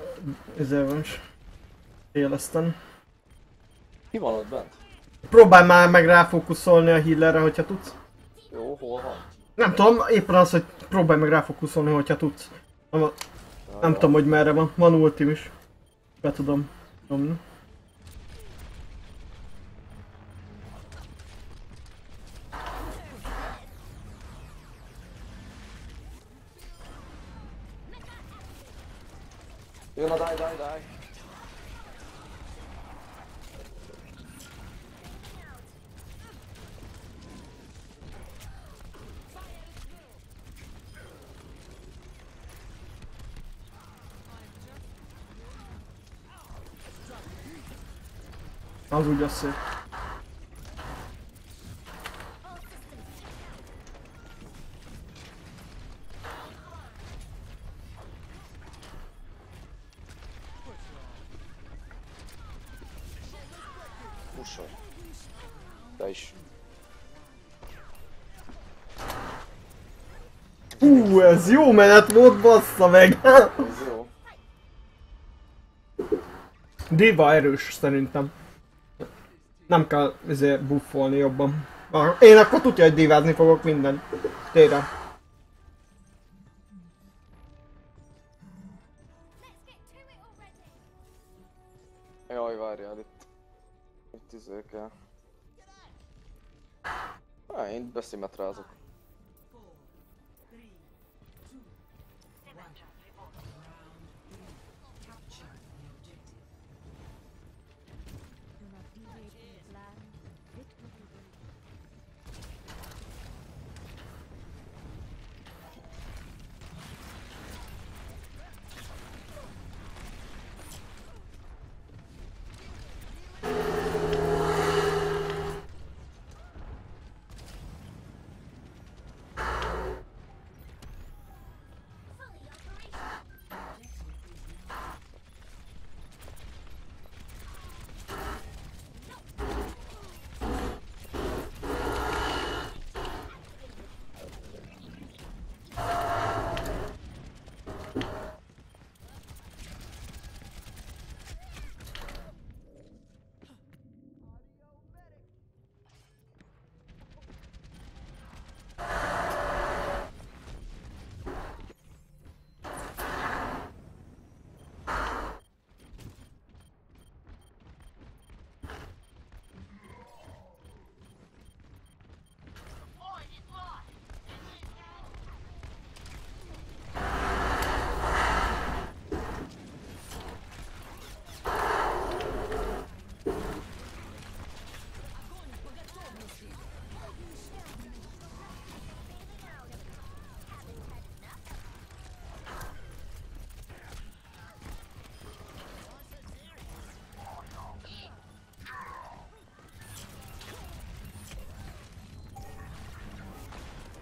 Speaker 1: Ezzel van is. éleszteni.
Speaker 2: Ki van ott bent?
Speaker 1: Próbálj már meg ráfókuszolni a healerre, hogyha tudsz.
Speaker 2: Jó, hol van?
Speaker 1: Nem tudom, éppen az, hogy próbálj meg ráfókuszolni, hogyha tudsz. Nem, nem tudom, hogy merre van. Van ultim is. Be tudom nyomni.
Speaker 2: Jön a die, die, die.
Speaker 1: Az úgy.
Speaker 2: Te is.
Speaker 1: Hú, ez jó menet volt, bassza meg!
Speaker 2: Ez jó.
Speaker 1: Diva erős szerintem. Nem kell ezért buffolni jobban. Én akkor tudja, hogy divázni fogok minden. Tényleg.
Speaker 2: Jaj, várjál itt. Itt izé kell. Há, én beszimetrázok.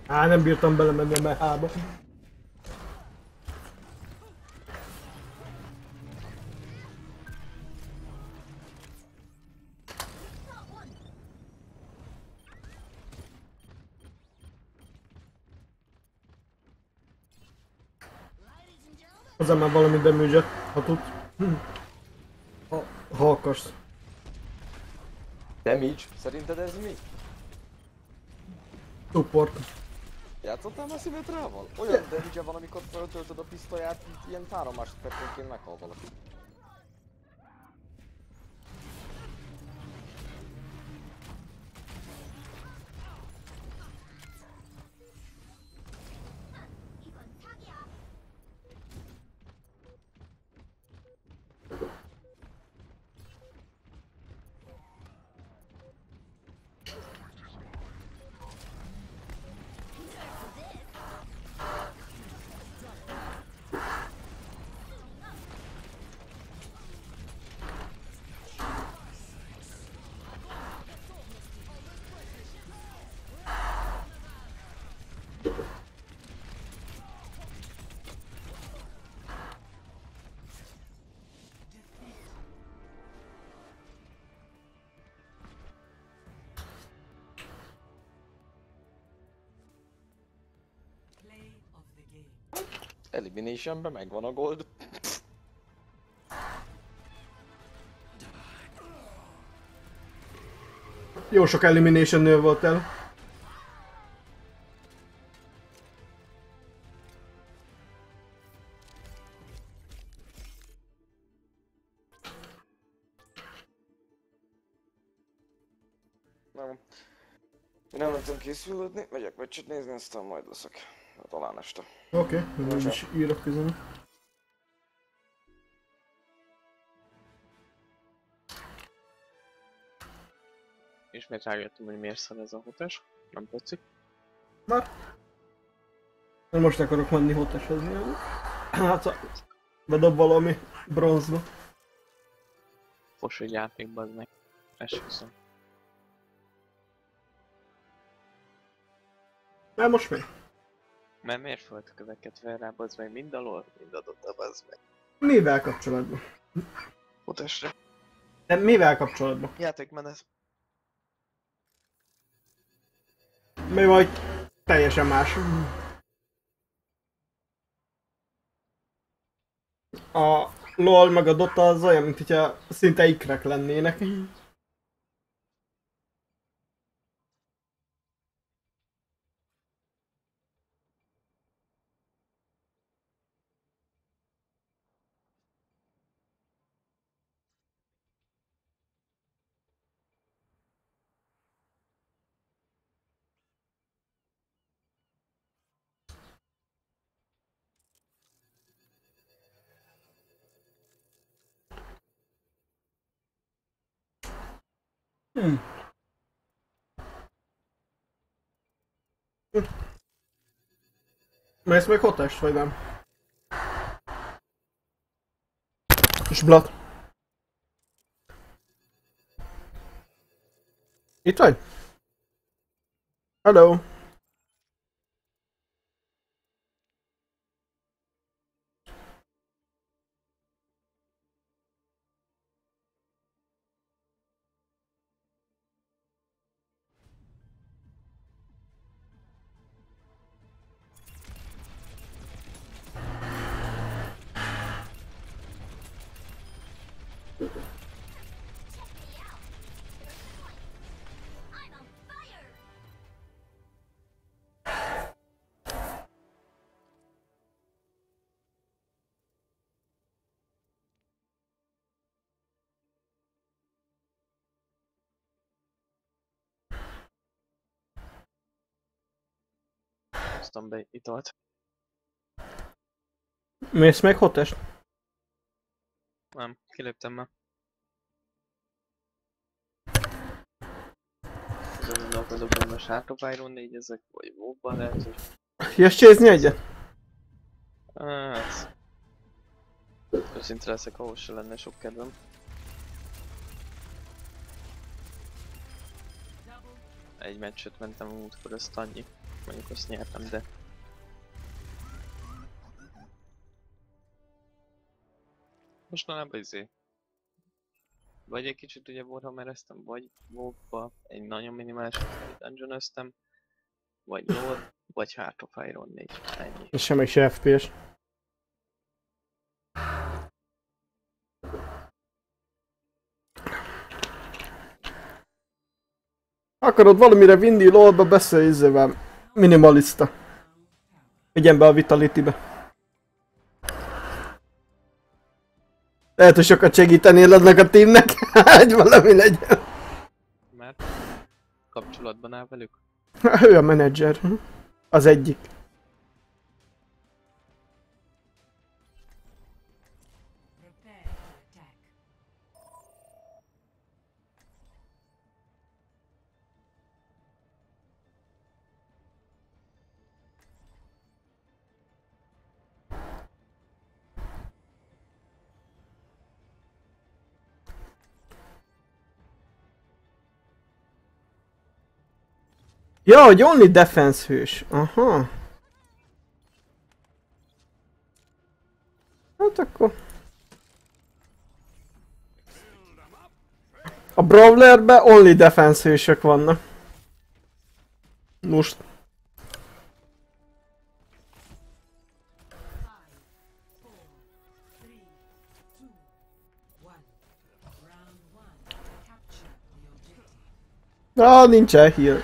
Speaker 1: Á, nem bírtam belemenni a mehába. Hozzá már valami damage
Speaker 2: Játszottál már szimetrával? Olyan damage van, amikor feltöltöd a pisztolyát, ilyen 3 másodpercenként meghal valaki. Divination-ben megvan a gold.
Speaker 1: Jó sok elimination volt el.
Speaker 2: Nem. Én nem tudtam készülődni, megyek meccset nézni, aztán majd leszek. Talán este.
Speaker 1: Oké, okay, én is írok közben.
Speaker 6: Ismét rájöttem, hogy miért szar ez a hotes. Nem tetszik.
Speaker 1: Már? Én most akarok menni hotesezni. Hát, ha bedob valami bronzba.
Speaker 6: Fos egy játékban az meg. Esküszöm.
Speaker 1: Mert most mi?
Speaker 6: Mert miért földköveket fel rá, az meg mind alól, mind adott a az meg.
Speaker 1: Mivel kapcsolatban?
Speaker 6: Hotesre.
Speaker 1: De mivel kapcsolatban?
Speaker 6: Játékmenet.
Speaker 1: Mi vagy teljesen más. A LOL meg a Dota az olyan, mint hogyha szinte ikrek lennének. Hmm. Mész még hotest, vagy nem? És Blat. Itt vagy? Hello.
Speaker 6: Hoztam be italt.
Speaker 1: Mész még hotest?
Speaker 6: Nem, kiléptem már. Gondolkodok, hogy most Hátropályról négy ezek, vagy Vóban lehet, hogy...
Speaker 1: Jössz csézni egyet?
Speaker 6: Hát... Őszinte leszek, ahhoz se lenne sok kedvem. Egy meccset mentem a múltkor, azt annyi. Mondjuk azt nyertem, de... Mostanában izé... Vagy egy kicsit ugye Warhammereztem, vagy WoW-ba egy nagyon minimális dungeonöztem, vagy LoL, vagy Heart of Iron 4. Ennyi.
Speaker 1: És semmi se FPS. Akarod valamire vinni lolba, beszélj izével. Minimalista. Vigyen be a Vitality-be. Lehet, hogy sokat segítenél annak a teamnek, hogy valami legyen.
Speaker 6: Mert kapcsolatban áll velük.
Speaker 1: Ő a menedzser. Az egyik. Ja, hogy only defense hős. Aha. Hát akkor... A Brawlerbe only defense hősök vannak. Most.
Speaker 8: Ah, nincsen heal.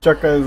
Speaker 8: Csak ez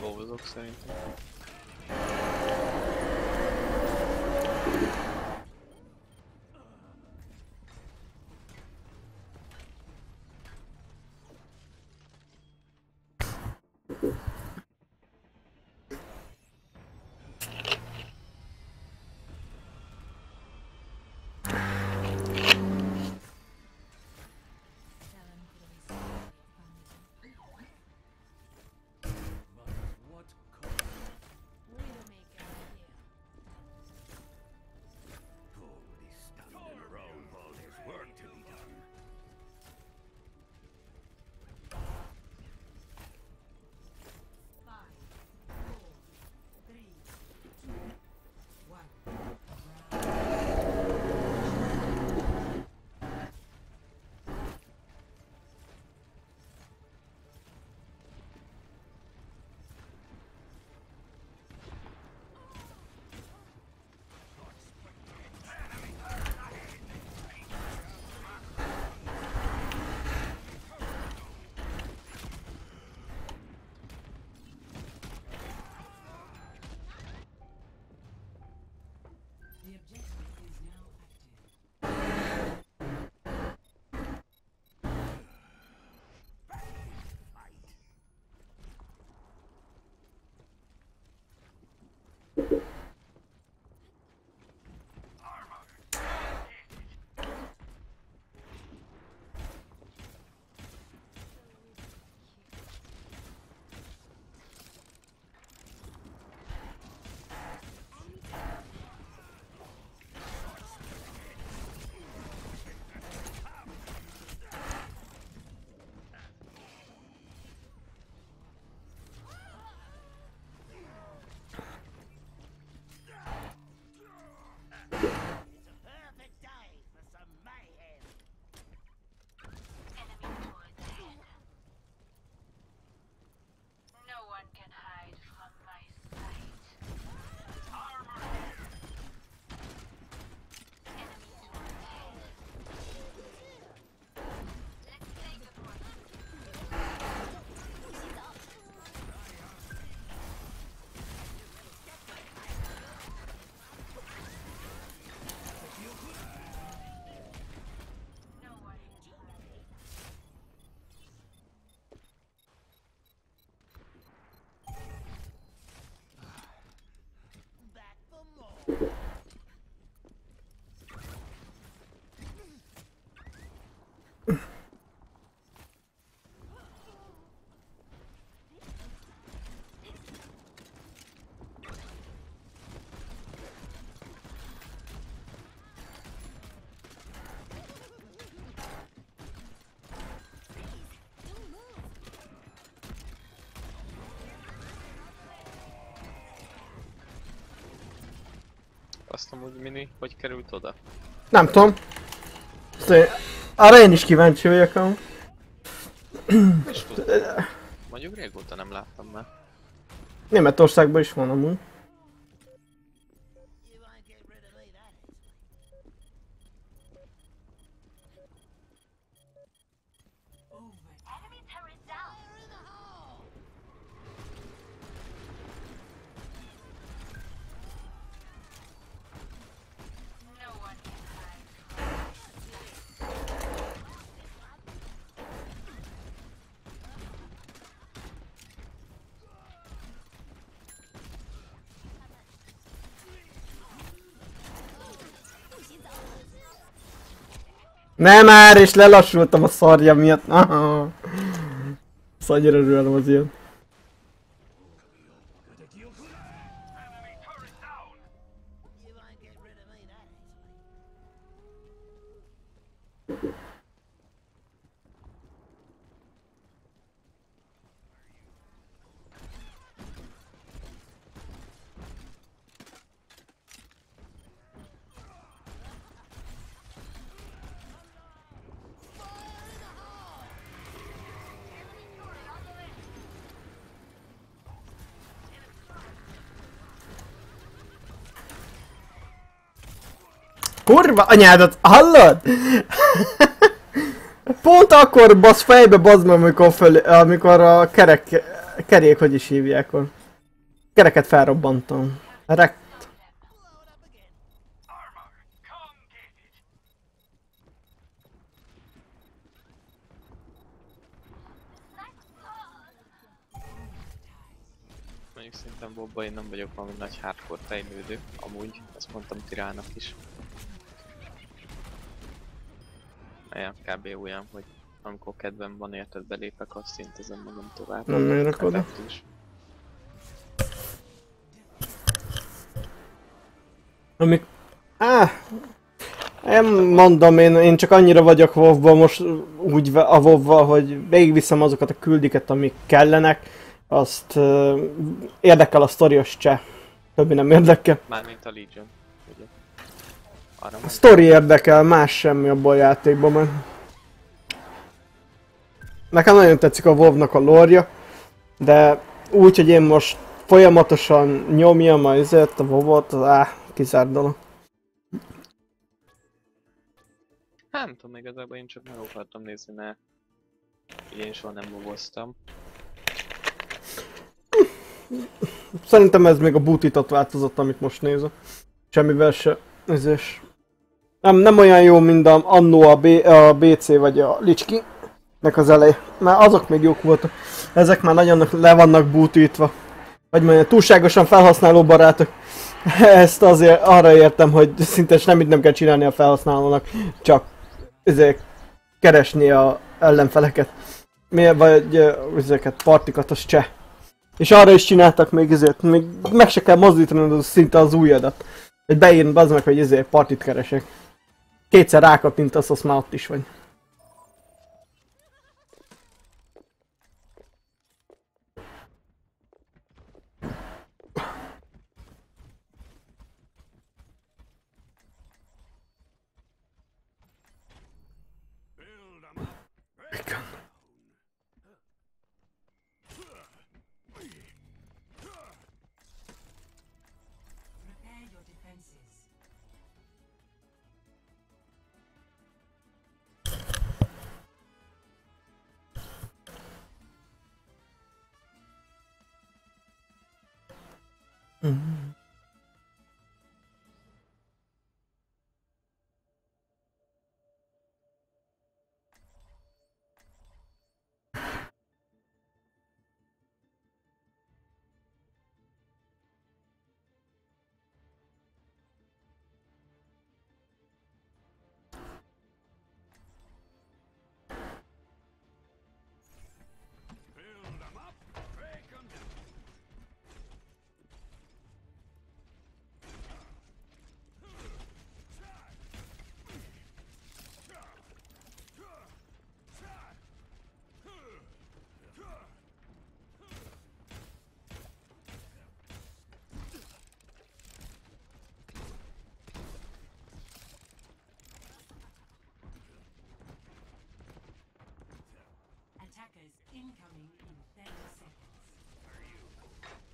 Speaker 9: Dolgozok szerintem.
Speaker 10: Okay.
Speaker 6: Azt amúgy mini, hogy került oda?
Speaker 1: Nem tudom. Szóval Arra én is kíváncsi vagyok amúgy.
Speaker 6: Mondjuk régóta nem láttam már.
Speaker 1: Németországban is van amúgy. Nem már, és lelassultam a szarja miatt. Aha. Szannyira örülöm az ilyen. Kurva anyádat, hallod? Pont akkor basz fejbe bazd meg, amikor, föl, amikor a kerek, kerék, hogy is hívják, a kereket felrobbantam. Rek...
Speaker 6: Mondjuk szerintem Bobba én nem vagyok valami nagy hardcore fejlődő, amúgy, ezt mondtam Tirának is. Olyan kb. olyan, hogy amikor kedvem van érted belépek, azt szintezem magam tovább.
Speaker 1: Nem.
Speaker 6: Effekt is.
Speaker 1: Amik... Á, én mondom, én, én csak annyira vagyok wow most úgy a wow hogy végigviszem azokat a küldiket, amik kellenek. Azt uh, érdekel a sztorios cseh. Többi nem érdekel.
Speaker 6: Mármint a Legion? Arra
Speaker 1: A sztori érdekel, más semmi abban a játékban, mert... Nekem nagyon tetszik a WoW-nak a lore de úgy, hogy én most folyamatosan nyomjam a izért, a WoW-ot, áh, kizárt dolog.
Speaker 6: Hát nem tudom, igazából én csak meg akartam nézni, mert én soha nem boboztam.
Speaker 1: Szerintem ez még a bootított változat, amit most nézek. Semmivel se, ez is. Nem, nem olyan jó, mint a, annó a, B, a BC vagy a Lich nek az elej. Mert azok még jók voltak. Ezek már nagyon le vannak bútítva. Vagy mondjam, túlságosan felhasználó barátok. Ezt azért arra értem, hogy szinte semmit nem kell csinálni a felhasználónak, csak ezért keresni a ellenfeleket. Miért vagy ezeket partikat, az cseh. És arra is csináltak még ezért, még meg se kell az szinte az ujjadat. Hogy beírni az meg, hogy ezért partit keresek. Kétszer rákattintasz, azt már ott is vagy. Mm-hmm.
Speaker 8: Incoming in 30 seconds. Are you?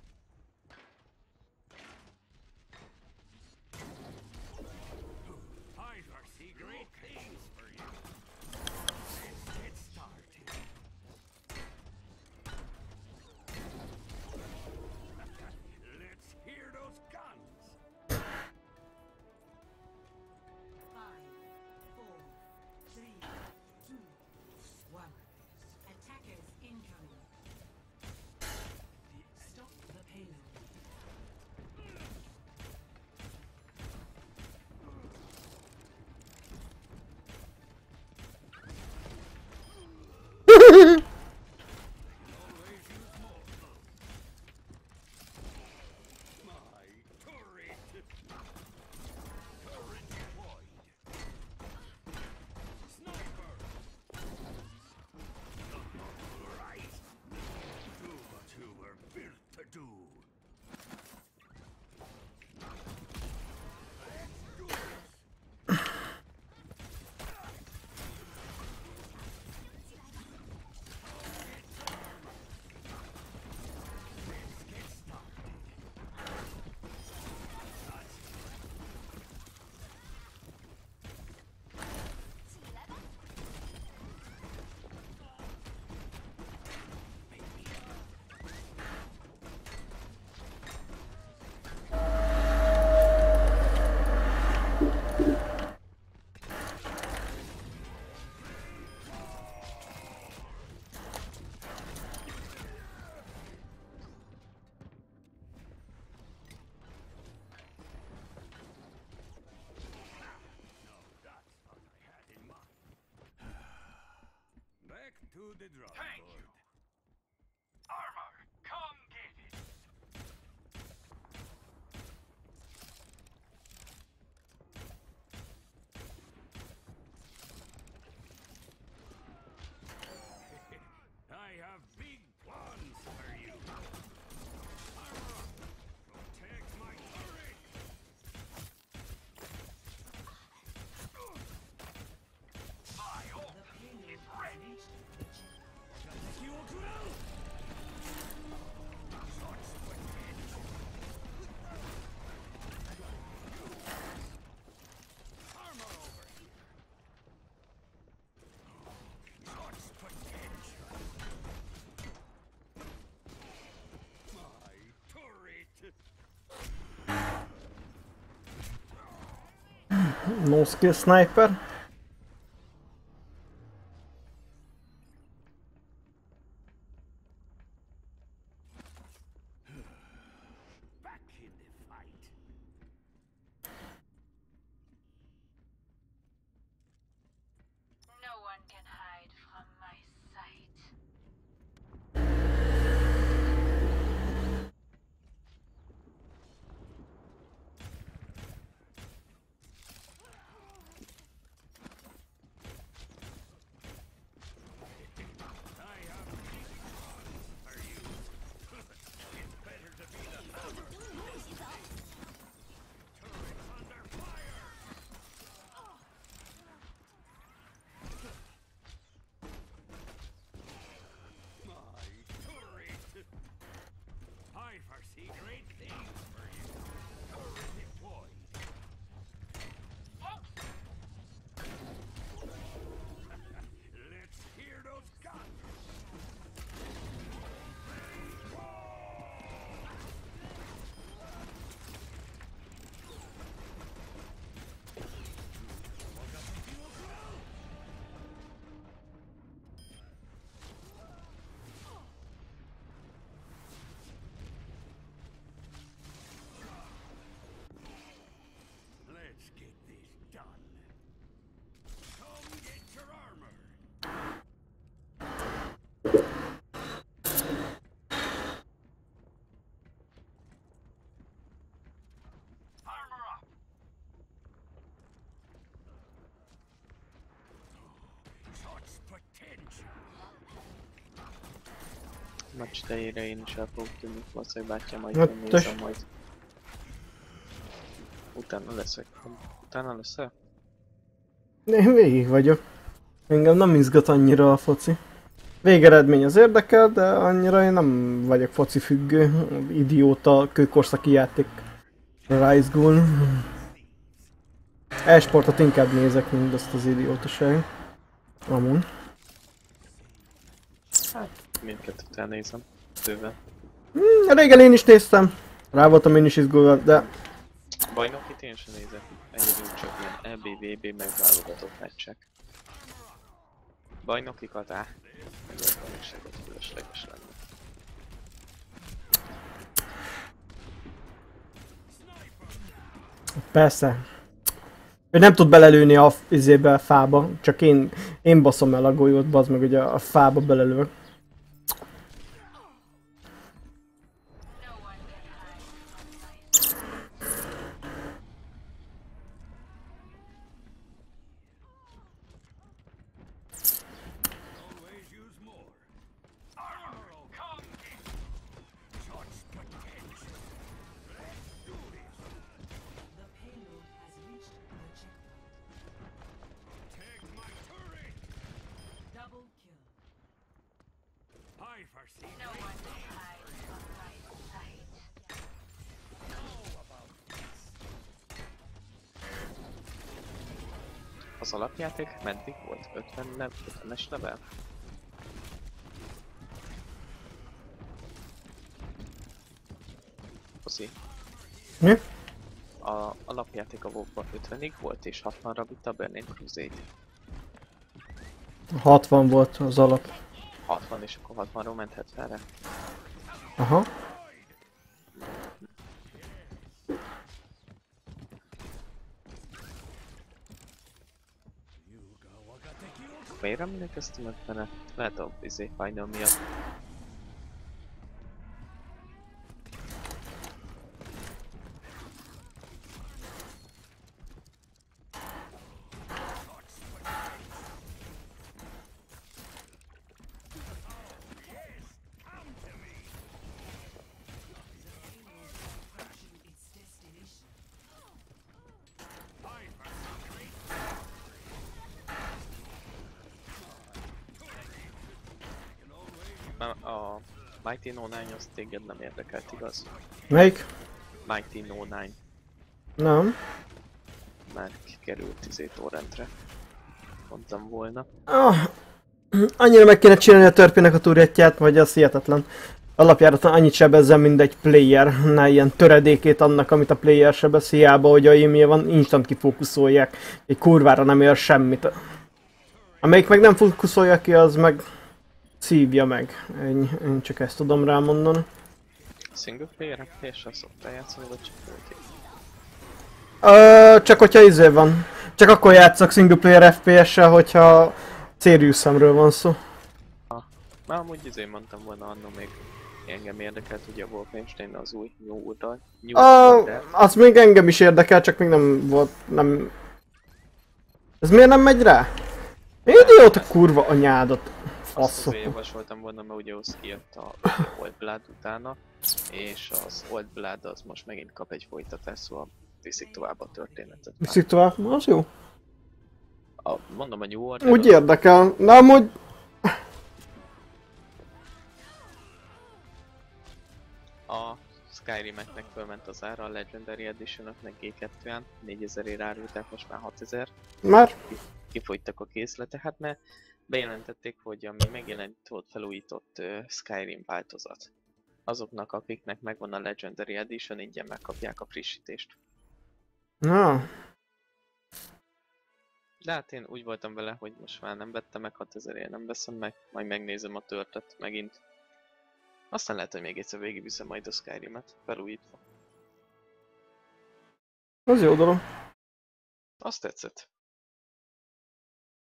Speaker 8: to the
Speaker 7: drop. Tank!
Speaker 8: Norske Sniper.
Speaker 6: Meccs idejére én is el fogok tűnni, valószínűleg bátyám majd
Speaker 1: Hát,
Speaker 6: nézem majd. Utána leszek. Utána leszel?
Speaker 1: Én végig vagyok. Engem nem izgat annyira a foci. Végeredmény az érdekel, de annyira én nem vagyok foci függő. Idióta kőkorszaki játék Rise E-sportot inkább nézek, mint azt az idiótaság. Amúgy.
Speaker 6: Mindkettőt elnézem. Tőven.
Speaker 1: Hm, régen én is néztem. Rá voltam én is izgulva, de
Speaker 6: Bajnokit én sem nézek. Egyedül csak ilyen EBVB megválogatott meccsek. Bajnokikat á. Ezekben is egy fölösleges lenne.
Speaker 1: persze. Ő nem tud belelőni a izébe a fába, csak én, én baszom el a golyót, bazd meg, hogy a, a fába belelövök.
Speaker 6: Az alapjáték meddig volt? 50 lev, 50-es level? Oszi,
Speaker 1: Mi?
Speaker 6: a alapjáték a WoW-ban 50-ig volt és 60-ra vitte a Burning Crusade.
Speaker 1: 60 volt az alap.
Speaker 6: 60 és akkor 60-ról ment 70-re.
Speaker 1: Aha.
Speaker 6: Miért emlékeztem 50-re? Lehet a izé Final miatt.
Speaker 5: Its destination.
Speaker 6: Már a Mighty No 9 az téged nem érdekelt, igaz?
Speaker 1: Melyik?
Speaker 6: Mighty No 9
Speaker 1: Nem.
Speaker 6: már kikerült izé torrentre. Mondtam volna.
Speaker 1: Ah, annyira meg kéne csinálni a törpének a turretját, vagy az hihetetlen. Alapjáraton annyit sebezzen, mint egy player, ne ilyen töredékét annak, amit a player sebez, hiába, hogy a émje van, instant kifókuszolják. Egy kurvára nem ér semmit. Amelyik meg nem fókuszolja ki, az meg szívja meg. Ennyi, én csak ezt tudom rámondani.
Speaker 6: Single player FPS-sel szoktál játszani, vagy csak multi?
Speaker 1: Ö, csak hogyha izé van. Csak akkor játszok single player FPS-sel, hogyha Serious szemről van szó.
Speaker 6: Már amúgy izé mondtam volna annó még engem érdekelt ugye a Wolfenstein az új New Order. New
Speaker 1: A,
Speaker 6: Order.
Speaker 1: az még engem is érdekel, csak még nem volt, nem... Ez miért nem megy rá? Idióta kurva anyádat.
Speaker 6: Azt javasoltam volna, mert ugye az kijött a Old Blood utána, és az Old Blood az most megint kap egy folytatást, szóval viszik tovább a történetet.
Speaker 1: Viszik tovább, az jó.
Speaker 6: A, mondom a New Order,
Speaker 1: Úgy érdekel. Na amúgy...
Speaker 6: a Skyrimeknek fölment az ára, a Legendary Edition-öknek G2-en, 4000 ére árulták, most már 6000.
Speaker 1: Már?
Speaker 6: kifogytak a készlete, hát mert bejelentették, hogy ami megjelent volt felújított uh, Skyrim változat. Azoknak, akiknek megvan a Legendary Edition, ingyen megkapják a frissítést.
Speaker 1: Na,
Speaker 6: De hát én úgy voltam vele, hogy most már nem vettem meg 6000 ér, nem veszem meg, majd megnézem a törtet megint. Aztán lehet, hogy még egyszer végigviszem majd a Skyrimet, felújítva.
Speaker 1: az jó dolog.
Speaker 6: Azt tetszett.